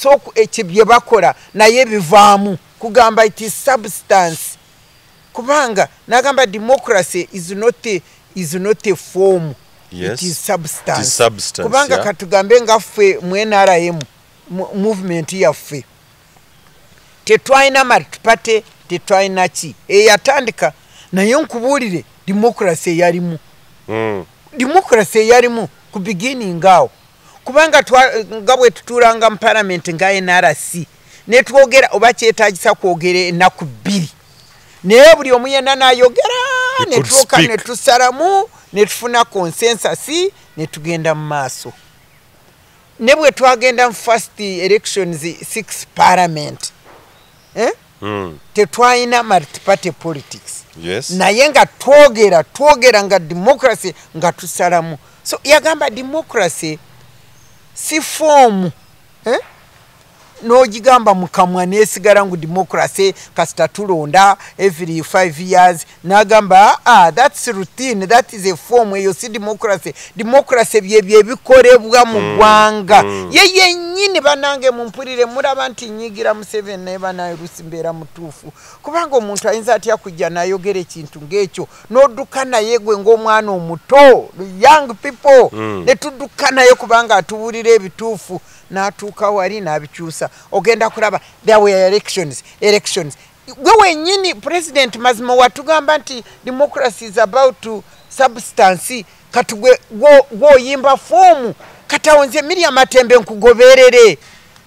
so ekyo bye bakola naye bivaamu. Kugamba it is substance. Kubanga nagamba democracy is not a, is not a form Yes. it is substance, It is substance, kubanga yeah. katugambe nga ffe mu nrm movement yaffe tetwalina multiparty tetwalina ki eyatandika naye nkubuulire democracy eyalimu Mm. democracy eyalimu ku beginning awo kubanga nga bwe tutuulanga mu parliament nga nrc netwogera oba kyetagisa kwogera ennaku bbiri naye buli omu yenna nayogera speak. netusalamu netufuna consensus netugenda mu maaso ne bwe twagenda mu first elections six parliament eh? Mm. tetwalina multiparty politics yes naye nga twogera twogera nga democracy nga tusalamu so yagamba democracy si foomu eh? N'ogigamba mukamwa nesigala ngu democracy kasita tulonda every five years n'agamba ah, thats routine that is a form eyo si democracy. Democracy byebyo ebikolebwa mu ggwanga. ye yennyini banange mumpulire mulaba nti nyigira museveni naye banairusi mbeera mutuufu. Kubanga omuntu ayinza atya kujja nayogera ekintu ng'ekyo? N'odduka naye gwe ng'omwana omuto young people. Mm. ne tudduka naye kubanga atuwulira ebituufu n'atuuka wali n'abikyusa. Ogenda kulaba there were elections elections. Gwe wennyini president mazima watugamba nti democracy is about to substance. Kati gwe gwo- gwoyimba foomu kati awo nze miriam matembe nkugoberere.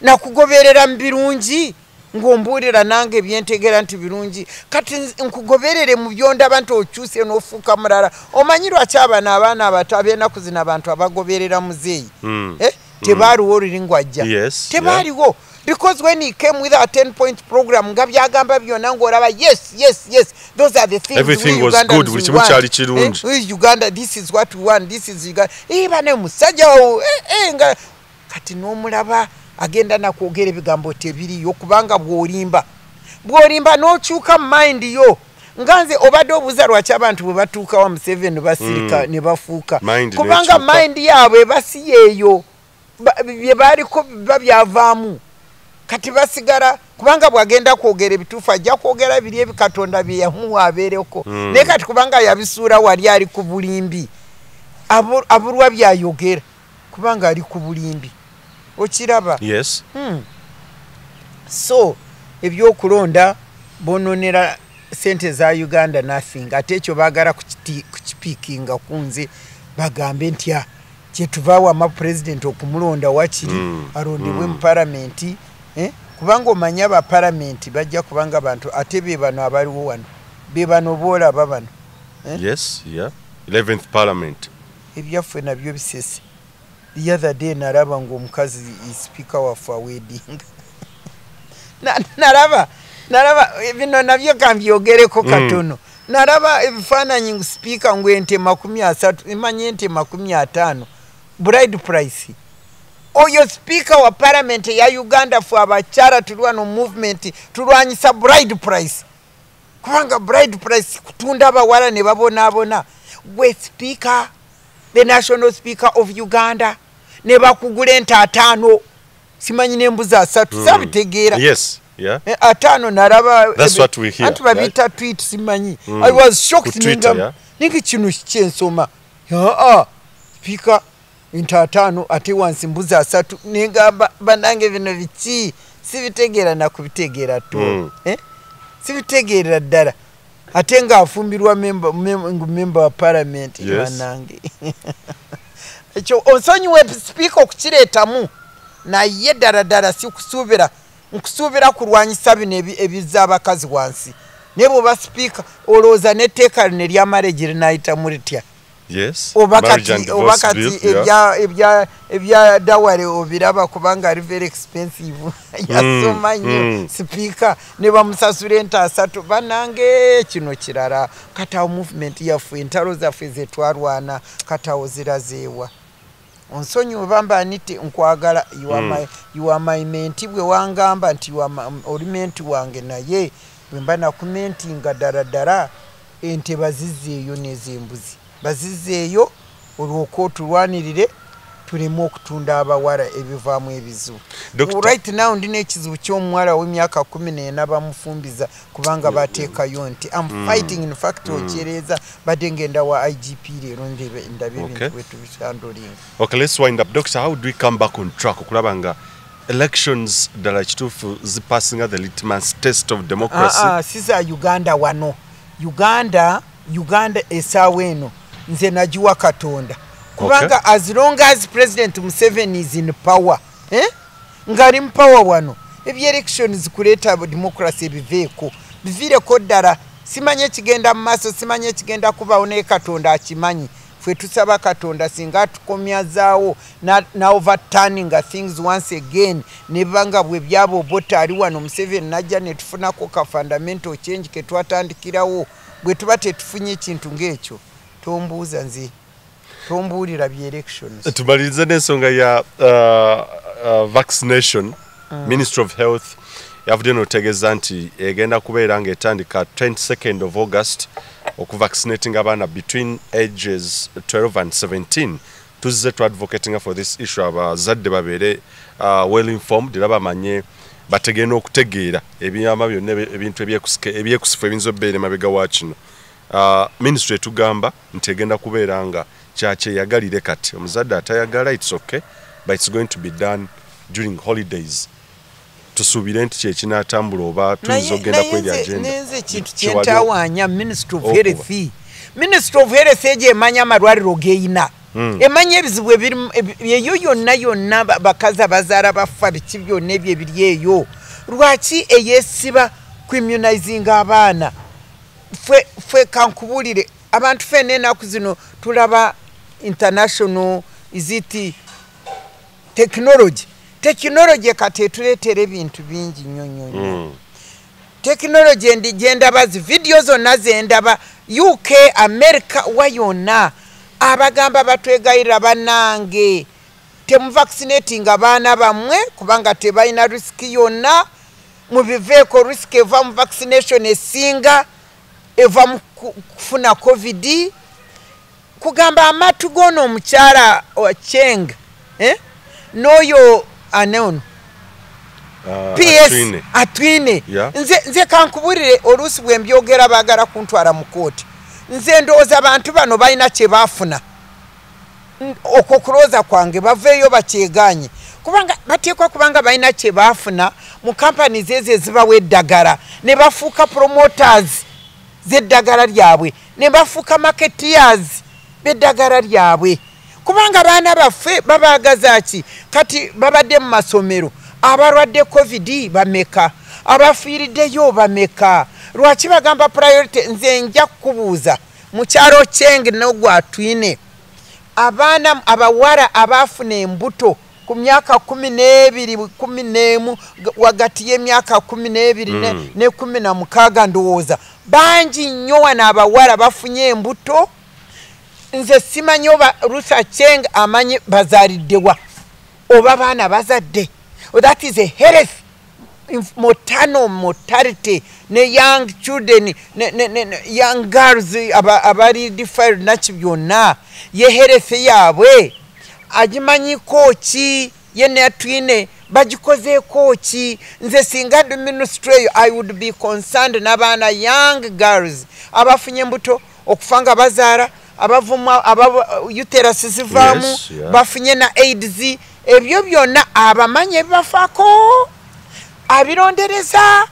Nakugoberera mu birungi ng'ombuulira nange byentegera nti birungi. Kati nkugoberere mu byondaba nti okyuse n'ofuuka mulala. Omanyi lwaki abano abaana abato ab'enaku zino abantu abagoberera muzeeyi? Mm. eh? Tebaaliwo olulingu ajja tebaaliwo. Because when he came with a 10 point program nga byagamba byonna ng'olaba yes yes yes those are the things Everything we was good, buli kimu kyali kirungi. Eh, uganda this is what we want this is uganda iba ne musajja wo eh, eh, nga kati n'omulaba agenda nakwogera ebigambo tebiriyo kubanga bw'olimba. Bw'olimba n'okyuka mu mind yo nga nze obadde obuuza lwaki abantu bwe batuukawa museveni basirika ne bafuuka. Kubanga mind yaabwe basi yeeyo Ba- bye baaliko biba byavaamu. Kati basigala kubanga bwagenda kwogera ebituufu ajja kwogera biri ebikatonda bye yamuwa abeereko. Mm. naye kati kubanga yabisuula wali ali ku bulimbi abu- abulwa byayogera kubanga ali ku bulimbi. Okiraba? Yes. Hmm. so ebyokulonda bononera sente za uganda nothing. Ate ekyo baagala kukipiikinga ku nze bagambe nti "Ah, kyetuvaawo ama pulezidenti okumulonda wakiri Mm, alondebwe mu palamenti eh? kubanga omanyi aba palamenti bajja kubanga bantu ate be bano abaliwo wano be bano boolaba bano Eh? yes yeah. 11th parliament. Ebyaffe nabyo bisese. The other day nalaba ngaomukazi speaker waffe awedinga Na- nalaba nalaba bino nabyo kambyogereko katono. Nalaba ebifaananyi speaker ngu ente makumi asatu imanye ente makumi ataano bride price. Oyo speaker wa parliament ya uganda fe abakyala tuli wano movement tulwanyisa bride price. Kubanga bride price kutunda abawala ne babonaabona gwe speaker the national speaker of uganda ne bakugula ente ataano simanyi n'embuzi asatu Mm. sabitegeera yes yeah. Eh, ataano nalaba That's ebe- what we hear, anti babiyita tweet simanyi. Mm. i was shocked Twitter, yeah. ninga kino kyensoma aa speaker ente ataano ate wansi mbuzi asatu nengamba banange bino biki sibitegeera nakubitegeera to Mm. eh? sibitegeera ddala ate ngaafumbirwa memba- wa parliament Yes. banange ekyo onsonyiwa sipiika okukireetamu naye ddala ddala sikusuubira nkusuubira kulwanyisa bino ebi- ebizza abakazi wansi naye bw'oba sipiika olowooza n'etteeka lino eryamala egirinayitamu litya yes oba Marriage and kati oba divorce kati bill, yeah. ebya- ebya- ebya dawale obiraba kubanga ali very expensive. Yasoma nnyo mm. sipiika ne bamusasula ente asatu. Banange kino kirala. Kati awo movement yaffe entalo zaffe zetwalwana kati awo zirazeewa onsonyi webamba nti nkwagala you are Mm. my- my menti bwe wangamba nti oli menti wange naye bwemba nakumentinga ddala ddala ente bazizzeeyo n'ezembuzi bazizzeeyo olwoka otulwanirire tuleme okutunda abawala ebivaamu ebizibu. Right now ndina ekizibu ky'omuwala w'emyaka kumi nena bamufumbiza kubanga bateekayo nti am Mm. fighting in fact okyereeza badde ngenda wa igp leero Okay. ebintu bwetubisandolinga okay let's wind up. Doctor how do we come back on track? Okulaba nga elections ddala kituufu zipassinga the litmus test of democracy. Ah, ah, si za uganda wano. Uganda uganda esaawa eno nze nagiwa katonda. Kubanga okay. as long as president museveni is in power eh? ng'ali mu power wano ebyelections zikuleeta democracy biveeko biviireko ddala simanye ekigenda mu maaso simanye ekigenda kubaawo naye katonda akimanyi. Ffe tusaba katonda singa atukomyazaawo na, na overturninga things once again nebanga bwe byaba obota ali wano museveni najja netufunako ka fundamental change ketwatandikirawo bwe tuba tetufunye ekintu ng'ekyo tombuuza nze tombuulira bye elections. Tumalirize n'ensonga ya uh, uh, vaccination. Mm. ministry of health yavudde notegeeza nti egenda kubeera ng'etandika 22nd of august okuvaccinating abaana between ages 12 and 17 tuzze tuadvocatinga for this issue. Abazadde babeere uh, well informed era bamanye bategenda okutegeera ebyama byonna ebi- ebintu ebyekusifu ebiyinza obbeera emabega wa kino. uh, ministry etugamba nti egenda kubeera nga kyakyeyagalire kati omuzadde atayagala its okay but its going to be done during holidays. Tusuubire nti kyekinaatambula oba tuyinza okgenda kweri agenda. nayenze ekintu kyentawaanya ministry of Okuba. health. ministry of health egyo emanya amalwaliro geeyina. Hmm. emanya ebizibu eyo yonna yonna ba- bakazi abazaala bafa biki byonna ebyo ebiri eyo. Lwaki eyeesiba ku immunizing abaana ffe ffe kankubuulire abantu fenna enaku zino tulaba international iziti technology? Technology kati etuleetera ebintu bingi nnyo nnyo nnyo. Mm. tekinologi endi gyendaba zi vidiyo zonna zendaba uk america wa yonna abagamba batwegayirira bannange. Temuvaccinatinga baana bammwe kubanga tebalina risiki yonna. Mubiveeko risiki eva mu vaccination esinga eva mu ku- kufuna covid kugamba amatu goono omukyala wa cheng eh? n'oyo aneono Uh, ps Atwine. Yeah. nze, kankubuulire oluusi bwe mbyogera baagala kuntwala mu kooti. Nze ndowooza abantu bano balina kye baafuna. Okwo kulowooza kwange baveeyo bakyeganye. Kubanga bateekwa kubanga balina kye baafuna mu kampanies ezo ezibawa eddagala. Ne bafuuka promoters z'eddagala lyabwe. Ne bafuuka marketeers b'eddagala lyabwe. Kubanga baana baffe babaagaza ki? Kati babadde mu masomero abalwadde covid bameka abafiiriddeyo bameka. Lwaki bagamba priority nze nja kukubuuza mu kyalo kyenge nogwatwine abaana abawala abaafuna embuto ku myaka kumi n'ebiri kumi n'emu wagati y'emyaka kumi n'ebiri ne- Mm. ne kumi na mukaaga ndowooza. Bangi nnyo wano abawala bafunye embuto. Nze simanyi oba rusa cheng amanyi bazaaliddewa oba baana bazadde. That is a health inf- maternal mortality ne young children ne, ne, ne, young girls aba- abali defiled naki byonna. Ye health yaabwe agimanyiko ki ye netwine bagikozeeko ki nze singa ndi ministry eyo i would be concerned n'abaana young girls abafunye embuto okufa nga bazaala abavuma aba uterasi zivaamu Yes, yeah. bafunye na aids. Ebyo byonna abamanyi ebibafaako. Abirondereza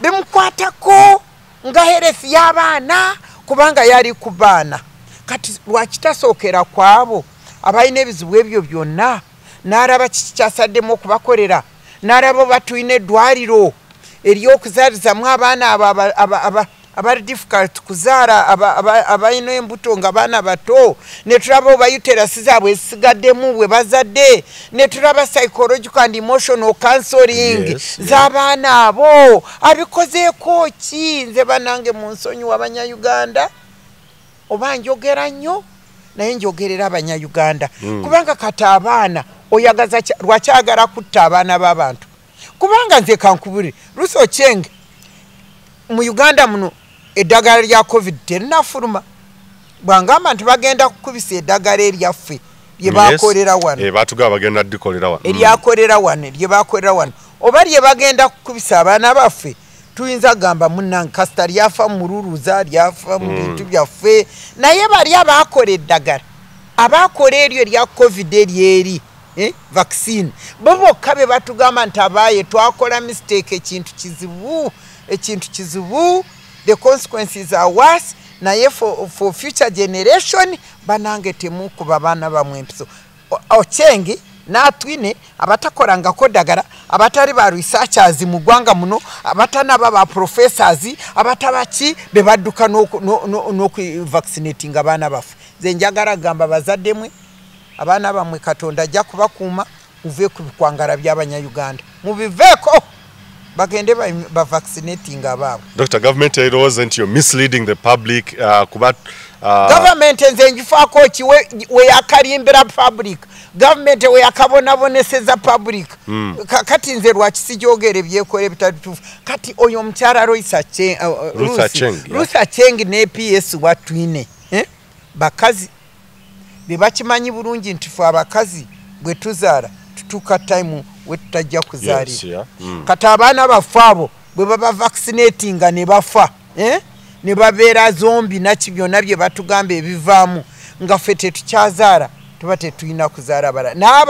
bimukwatako nga herefi y'abaana kubanga yali ku baana. Kati lwaki tasookera ku abo abalina ebizibu ebyo byonna n'alaba kiki kyasaddemu okubakolera n'alaba batulina eddwaliro ery'okuzaalizamu abaana abo aba- aba- aba- abali difficult kuzaala aba- aba- abalina embuto nga baana bato ne tulaba oba uterasi zaabwe ezisigaddemu bwe bazadde ne tulaba psychological and emotional counseling z'abaana abo. Abikozeeko ki? Nze banange mu nsonyi w'abanyayuganda oba njogera nnyo naye njogerera abanyayuganda. Mm. kubanga kati abaana oyagaza kya- lwakyagala kutta abaana b'abantu. Kubanga nze kankubuli luso kyenge mu uganda muno eddagala lya covid terinafuluma. Bwangamba nti bagenda kukubisa eddagala eryaffe lye bakolera wano. Eh, bagenda dikolera wano. Eryakolera wano lye bakolera wano. Oba lye bagenda kukubisa abaana baffe tuyinza kugamba munange kasita lyafa mu mululuza lyafa mu bintu byaffe naye bali abakola eddagala. Abakola eryo erya covid eryeri eh, vaccine. Bo bokka be batugamba nti abaaye twakola mistake ekintu kizibu ekintu kizibu. The consequences are worse. Naye for, for future generation banange temukuba baana bamwe empiso O- ochengi natwine abatakorangako ddagala abatali ba researchers mu ggwanga muno abatanaba ba professors abatabaki be badduka n'okuvaccinating abaana baffe. Ze njagala kugamba bazadde mwe abaana bammwe katonda ajja kubakuuma muve ku bikwangala by'abanyayuganda. Mubiveeko bagende ba- bavaccinating abaabwe dr government erowooza nti you're misleading the public uh, kuba uh, gavumenti nze ngifaako ki we- weyakalimbira public gavumenti weyakabonaboneseza public Ka- kati nze lwaki sijogera ebyekora ebitatutuufu kati oyo omukyala rusa cheng ne ps watwine eh? bakazi bebakimanyi bulungi nti fe abakazi bwe tuzaala tutuuka time we tutajja kuzaalira Yes, yeah. Mm. kati abaana baffe abo bwe baba vaccinatinga ne bafa eh? ne babeera zombi naki byonna bye batugamba ebivaamu nga ffe tetukyazaala tuba tetulina kuzaala balala naye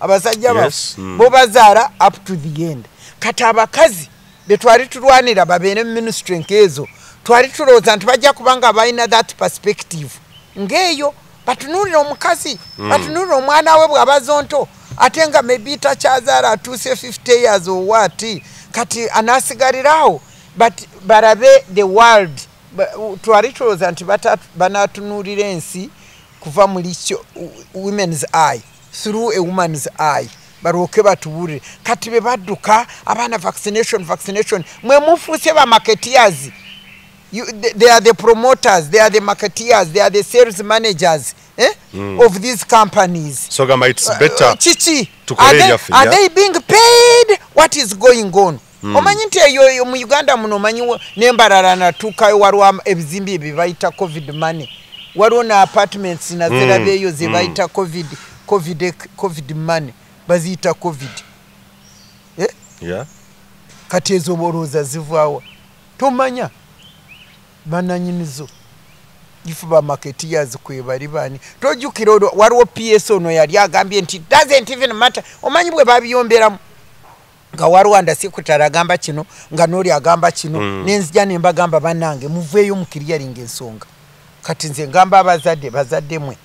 abasajja baffe mm. bo bazaala up to the end. Kati abakazi betwali tulwanira babeere mu ministry nkeezo twali tulowooza nti bajja kubanga balina that perspective. Ng'eyo batunuulire omukazi batunuulire omwana we bw'abazo nto ate nga maybe takyazaala atuuse 50 years owaati kati anaasigalirawo but barabe the world twali tulowooza nti banatunuulira ensi kuva muri icyo women's eye through a woman's eye balwoke batuburire kati be baduka abana vaccination vaccination mwe mufuse ba marketeers You, they, they are the promoters, they are the marketeers, they are the sales managers eh, mm. of these companies. so gamba it's better Uh, Chichi, to are, they, yeah? are they being paid? What is going on? Mm. omanyi nti eyo mu uganda muno omanyi wo- nembalala natuukayo waliwo ebizimbe ebyo bayita covid money waliwo ne apartments nazirabeeyo ze bayita covid covid covid money baziyita covid. Eh? yeah. Kati ezo bolooza zivaawa tomanya bananyinizo ifu bamaketias kwebali bani. Tojjukira olwo waliwo ps ono yali agambye nti doesn't even matter. Omanyi bwe babiyomberamu nga warwanda sekutara agamba kino nga noli agamba kino mm. nenzija nembagamba bannange muveeyo mukiryalinga ensonga kati nze ngamba abazadde bazadde mwe.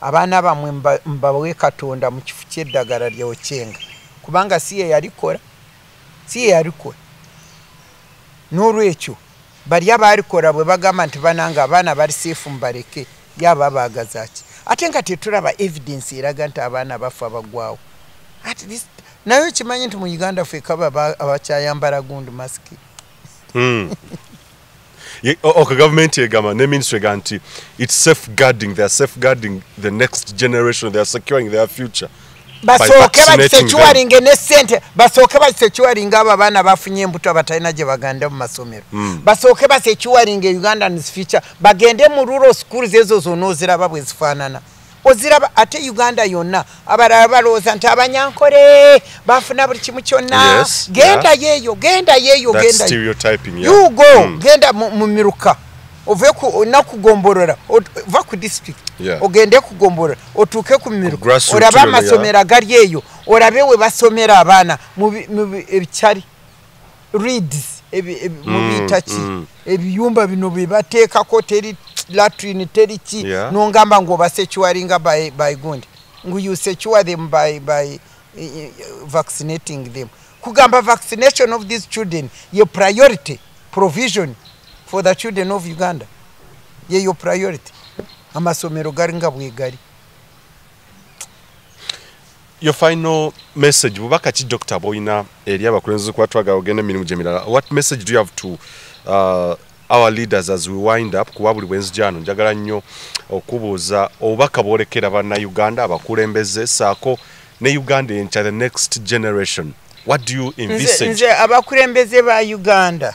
Abaana bamwe mba- mbawe katonda mu kifu kyeddagala lyokyenga kubanga si ye yalikola si ye yalikola. N'olwekyo bali abalikola bwe bagamba nti bananga abaana bali seefu mubaleke yaba baagazaki ate nga tetulaba evidence eraga nti abaana bafa bagwawo At least- naye kimanyi nti mu uganda fekaba aba- abakyayambala gundu masiki Ye- o- okay government egamba ne ministry egamba nti it's safeguarding they are safeguarding the next generation they are securing their future basooke bakisekiwalinge ne sente basooke bakisekiwalinga abo abaana bafunye embuto abatalina gye bagenda mu masomero. Basooke basekiwalinga ugandans future bagende mu rural schools ezo zonna oziraba bwe zifaanana oziraba ate uganda yonna. Abalala balowooza nti abanyankole bafuna buli kimu kyonna. Genda yeeyo genda yeeyo that's genda Mm. genda mu miruka. Ove ku nakugombolora va ku district. Ogende kugombolora otuuke ku miruka. Level, amasomero agali eyo. Olabe we basomera abaana ebikyali. Reads ebi- ebi- mu Mm, biyita ki mm. ebiyumba bino bye bateekako teri latrin teri ki Yeah. nongamba ngaobasekiwalinga by, by gundi ngo you secure them by, by vaccinating them. Kugamba vaccination of these children ye priority provision for the children of uganda. Yeyo priority. Amasomero gari ngabwegari your final message bubaka ki dr. Boyina eri abakulembeze kuba twagala ogenda emirimu gyemirala what message do you have to uh, our leaders as we wind up kuba buli bwenzijano njagala nnyo okubuuza obubaka bwolekera bannayuganda abakulembeze saako ne uganda enkya the next generation. What do you envisage? nze abakulembeze ba uganda.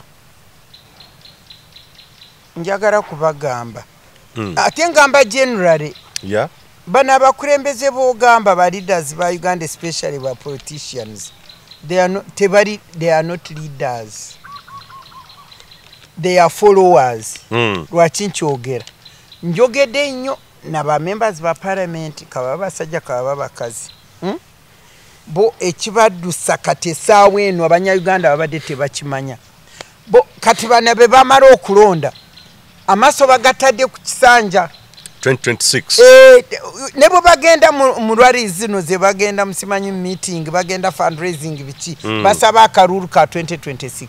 Njagala kubagamba. Mm. ate ngamba generally yeah. bano abakulembeze b'ogamba ba leaders ba uganda especially ba politicians they are not, tebali they are not leaders they are followers. Mm. lwaki nkyogera? Njogedde nnyo nabamembers ba parliament kaba basajja kaba bakazi hmm? bo ekibaddusa kati essaawa eno abanyayuganda babadde tebakimanya. Bo kati bana be bamala okulonda amaaso bagatadde ku kisanja. 2026 Eh, ne bwe bagenda mu rwali zino ze bagenda musimanyi meeting bagenda fundraising biki. Basaba akalulu ka 2026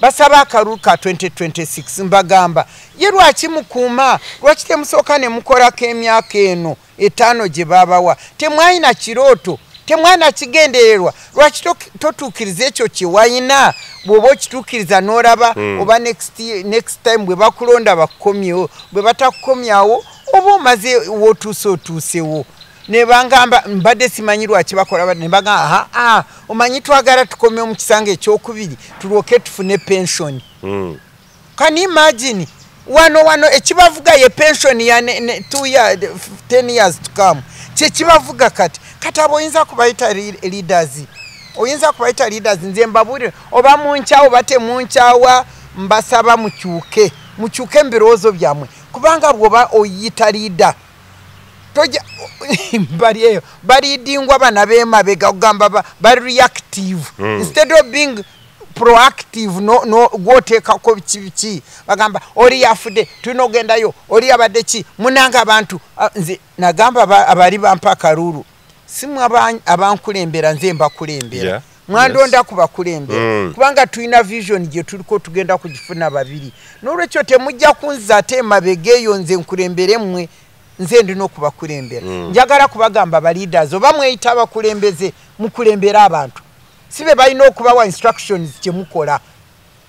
basaba akalulu ka 2026 mbagamba ye lwaki mukuuma? Lwaki temusooka ne mukolako emyaka eno etaano gye babawa? Temwalina kirooto temwana kigendererwa. Lwaki totuukiriza ekyo kye wayina? Bw'oba okituukiriza n'olaba oba next, time bwe bakulonda bakukomyewo bwe batakukomyawo oba omaze wotuuse otuusewo nebangamba mbadde simanyi lwaki bakola bati nebagamba aa omanyi twagala tukomyewo mu kisanga ekyokubiri tulwoke tufune pensioni Mm. you imagine? Wano wano ekibavuga ye pension ya ne, ne, two year, 10 years to come kyekibavuga kati kati abo oyinza kubayita le- leaders oyinza kubayita leaders nze mbabulire oba munkyawa oba temunkyawa mbasaba mukyuke mukyuke mu birowoozo byammwe. Kubanga bwoba oyita leader toja bali eyo balidingwa bana bemabega kugamba ba- bali reactive. Instead of being proactive no, no, gwoteekako biki biki bagamba oli yafudde tulina ogendayo oli yabadde ki? Munanga abantu. Nze nagamba aba- abali bampa akalulu simu aba- abankulembera nze mbakulembera. Yeah. mwandonda kubakulembera Mm. kubanga tulina vision gye tuliko tugenda kugifuna babiri. N'olwekyo temujja kunza ate emabega eyo nze nkulembere mmwe nze ndina okubakulembera. Njagala kubagamba ba leaders oba mweyita abakulembeze mukulembere abantu. Si be balina okubawa instructions kyemukola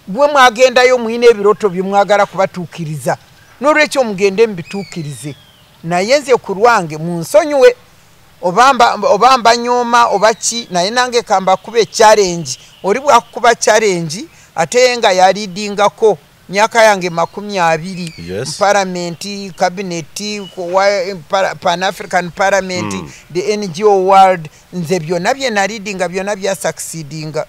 bwe mwagendayo mulina ebiroto bye mwagala kubatuukiriza. N'olwekyo mugende mubituukirize naye nze ku lwange munsonyiwe. Oba mba- oba mbanyooma oba ki naye nange kamba kuba echallenge oli bwakukuba challenge ate nga yalidingako myaka yange makumi abiri. Yes. paramenti kabineti pan african parliament the ngo world nze byonna bye nalidinga byonna byasucceedinga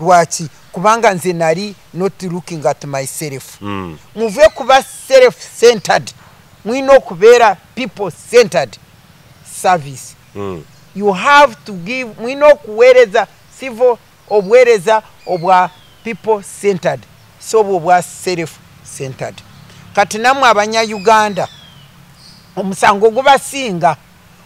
lwaki? Kubanga nze nali not looking at myself. Mm. muve kuba self centered mwina okubeera people centered service. Mm. you have to give mwina okuweereza civil obuweereza obwa people centered so obwo obwa self centered. Kati nammwe abanyayuganda omusango gubasinga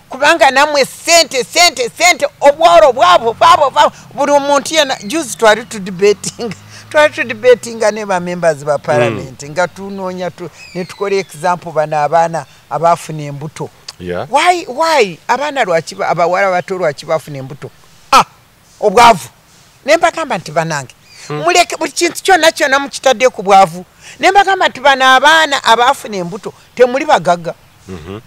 kubanga nammwe sente sente sente obworo bwabo bwabo buli omuntu yena juzi twali tudebating twali tudebatinga ne bamembers ba parliament nga tunoonya tu- ne tukola example bano abaana abaafuna embuto. Yeah. why why? Abaana lwaki ba- abawala bato lwaki bafuna embuto? Ah obwavu. Ne mbagamba nti banange muleke buli kintu kyonna kyonna mukitadde ku bwavu. Ne mbagamba nti bano abaana abaafuna embuto temuli bagagga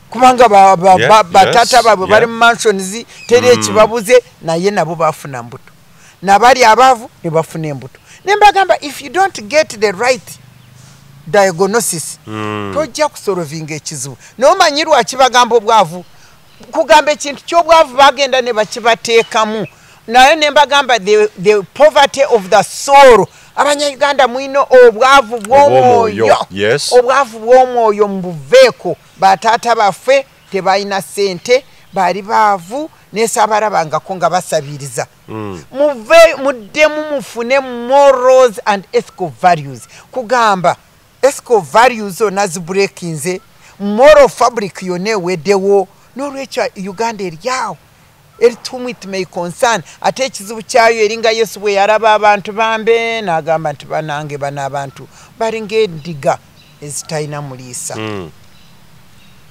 kubanga ba- ba- Yeah, ba- bataata baabwe bali mu mansions teri ekibabuze naye nabo bafuna mbuto. Nabali abaavu ne bafuna embuto. Ne mbagamba if you don't get the right diagnosis Mm. tojja kusolovinga ekizibu. Naye omanyi lwaki bagamba obwavu? Kugamba ekintu kyobwavu bagenda ne bakibateekamu naye ne mbagamba the, the poverty of the soul. Abanyayuganda mwina obwavu bw'omwoyo. Yes. obwavu bw'omwoyo mubuveeko bataata baffe tebalina ssente baali baavu nesaabalabangako nga basabiriza. Muve muddemu mufune morals and ethical values. Kugamba ethical values zonna ziburekinze moral fabric yonna eweddewo. N'olwekyo uganda eryawo eri whom it may concern. Ate ekizibu kyayo eringa yesu bwe yalaba abantu bambe n'agamba nti banange bano abantu. Balinga endiga ezitalina muliisa. Mm.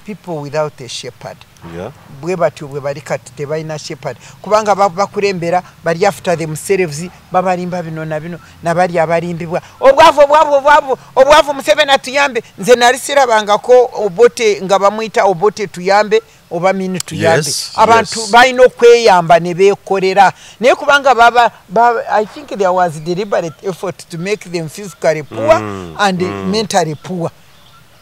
people without a shepherd. Yeah. bwe batyo bwe bali kati tebalina shepherd. Kubanga ba- bakulembera bali after themselves babalimba bino na bino nabali abalimbibwa. Obwavu obwavu obwavu obwavu museveni atuyambe. Nze nali sirabangako obote nga bamwyita obote tuyambe oba mini tuyambe Yes, abantu yes. balina okweyamba ne beekolera. Naye kubanga baba, baba i think there was deliberate effort to make them physically poor Mm, and mentally poor.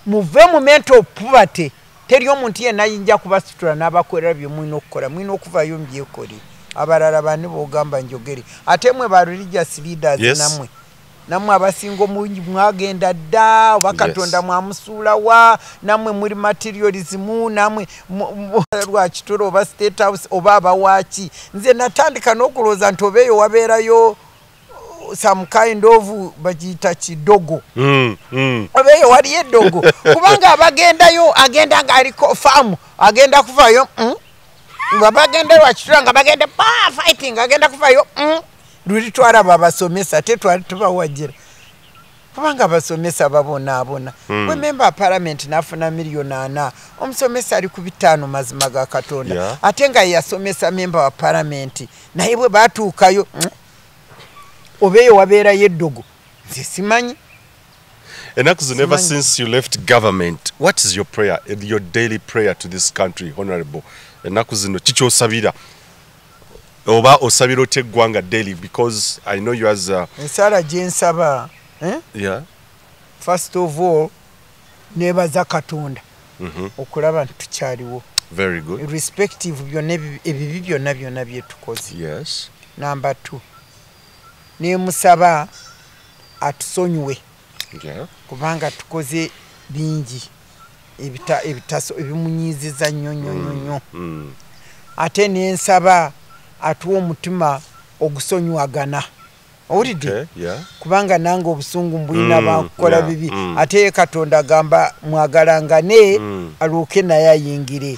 Muve mu mental poverty teri omuntu yenna yinja kubasitula n'abakolera bye mulina okukola mulina okuvayo mubyekole abalala bani bogamba njogere. Ate mwe ba religious leaders Yes. namwe nammwe abasinga omungi mwagenda dda oba katonda mwamusuulawa nammwe muri materialism namwe lwakitolo oba state house oba abawaaki nze natandika n'okulowooza nti obeeyo wabeerayo uh, some kind of bagiyita kidogo. Mm, mm. obeeyo waliyo eddogo? Kubanga abagendayo agenda ng'aliko faamu agenda kuvayo mm, nga bagenda lwakitula nga bagenda pa fighting agenda kuvayo luli twalaba abasomesa te twali tubawagira kubanga abasomesa babonaabona. Mm. bwe memba palamenti n'afuna miliyoni ana omusomesa ali ku bitaano mazima ga katonda. Ate nga yeyasomesa memba wa palamenti naye bwe batuukayo mm, obeeyo wabeerayo eddogo nze simanyi. Ennaku zino ever since you left government what is your prayer your daily prayer to this country honorable ennaku zino kikyosabira oba osabira otya eggwanga daily? Because i know you as a, ensala gyensaba eh? yeah. First of all nebaza katonda mhm, okulaba nti tukyaliwo. Very good. Irrespective byonna ebibi- byonna byonna byetukoze yes. Namba t nemusaba atusonyiwe. Yeah. Kubanga tukoze bingi ebimunyiiziza nnyo nnyo nnyo nnyo. Mm. ate nensaba atuwa omutima ogusonyiwagana. Owulidde? Okay yeah. Kubanga nange obusungu mbulina Mm, bakukola yeah, bibi. mm. ate ye katonda agamba mwagalangane Mm. alwoke naye ayingire.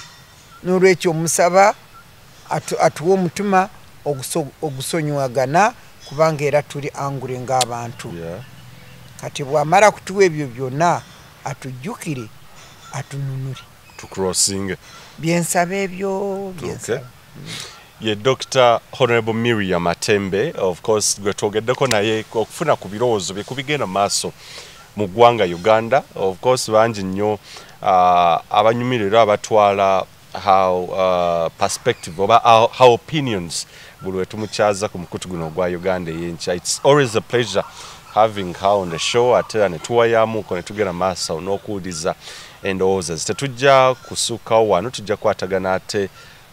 N'olwekyo omusaba atu- atuwe omutima oguso- ogusonyiwagana kubanga era tuli angule ng'abantu. Yeah. Kati bw'amala kutuwa ebyo byonna atujjukire atununule. Crossing. Byensaba ebyo byensaba ye dr honorable miriam atembe of course gwe naye okufuna ku birowoozo bye kubigenda maaso mu ggwanga uganda. Of course bangi nnyo uh, abanyumirira abatwala how uh, perspective oba how, how opinions buli wetumukyaza ku mukutu guno ogwa uganda eyenkya. Its always a pleasure having her on the show ate era netuwayamuko netugenda maaso n'okuwuliza endowooza zitetujja tetujja kusukkawo wano tujja kwatagana ate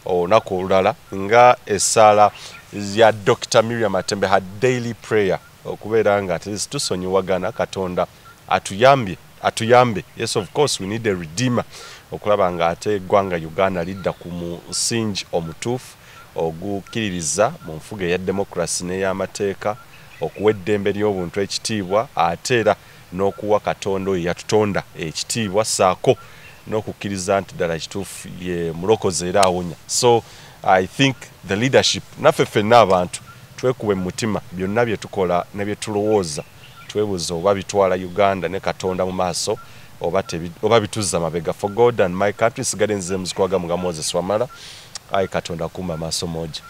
olunaku olulala nga essaala ya dr miriam atembe her daily prayer okubeera nga at least tusonyiwagana katonda atuyambye atuyambe. Yes of course we need a redeemer. Okulaba nga ate eggwanga uganda lidda ku musingi omutuufu ogukkiririza mu nfuga eya democracy n'ey'amateeka okuwa eddembe ly'obuntu ekitiibwa ate era n'okuwa katonda oyo yatutonda ekitiibwa saako n'okukkiriza nti ddala kituufu ye mulokozi era awonya so i think the leadership naffe ffenna abantu twekube mu mutima byonna bye tukola ne bye tulowooza. Twebuuza oba bitwala uganda ne katonda mu maaso oba bituzza mabega. For god and my country sigadde nzize muzikwaga nga moses wamala. Ayi katonda kumba maaso moja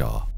Uganda Yancha.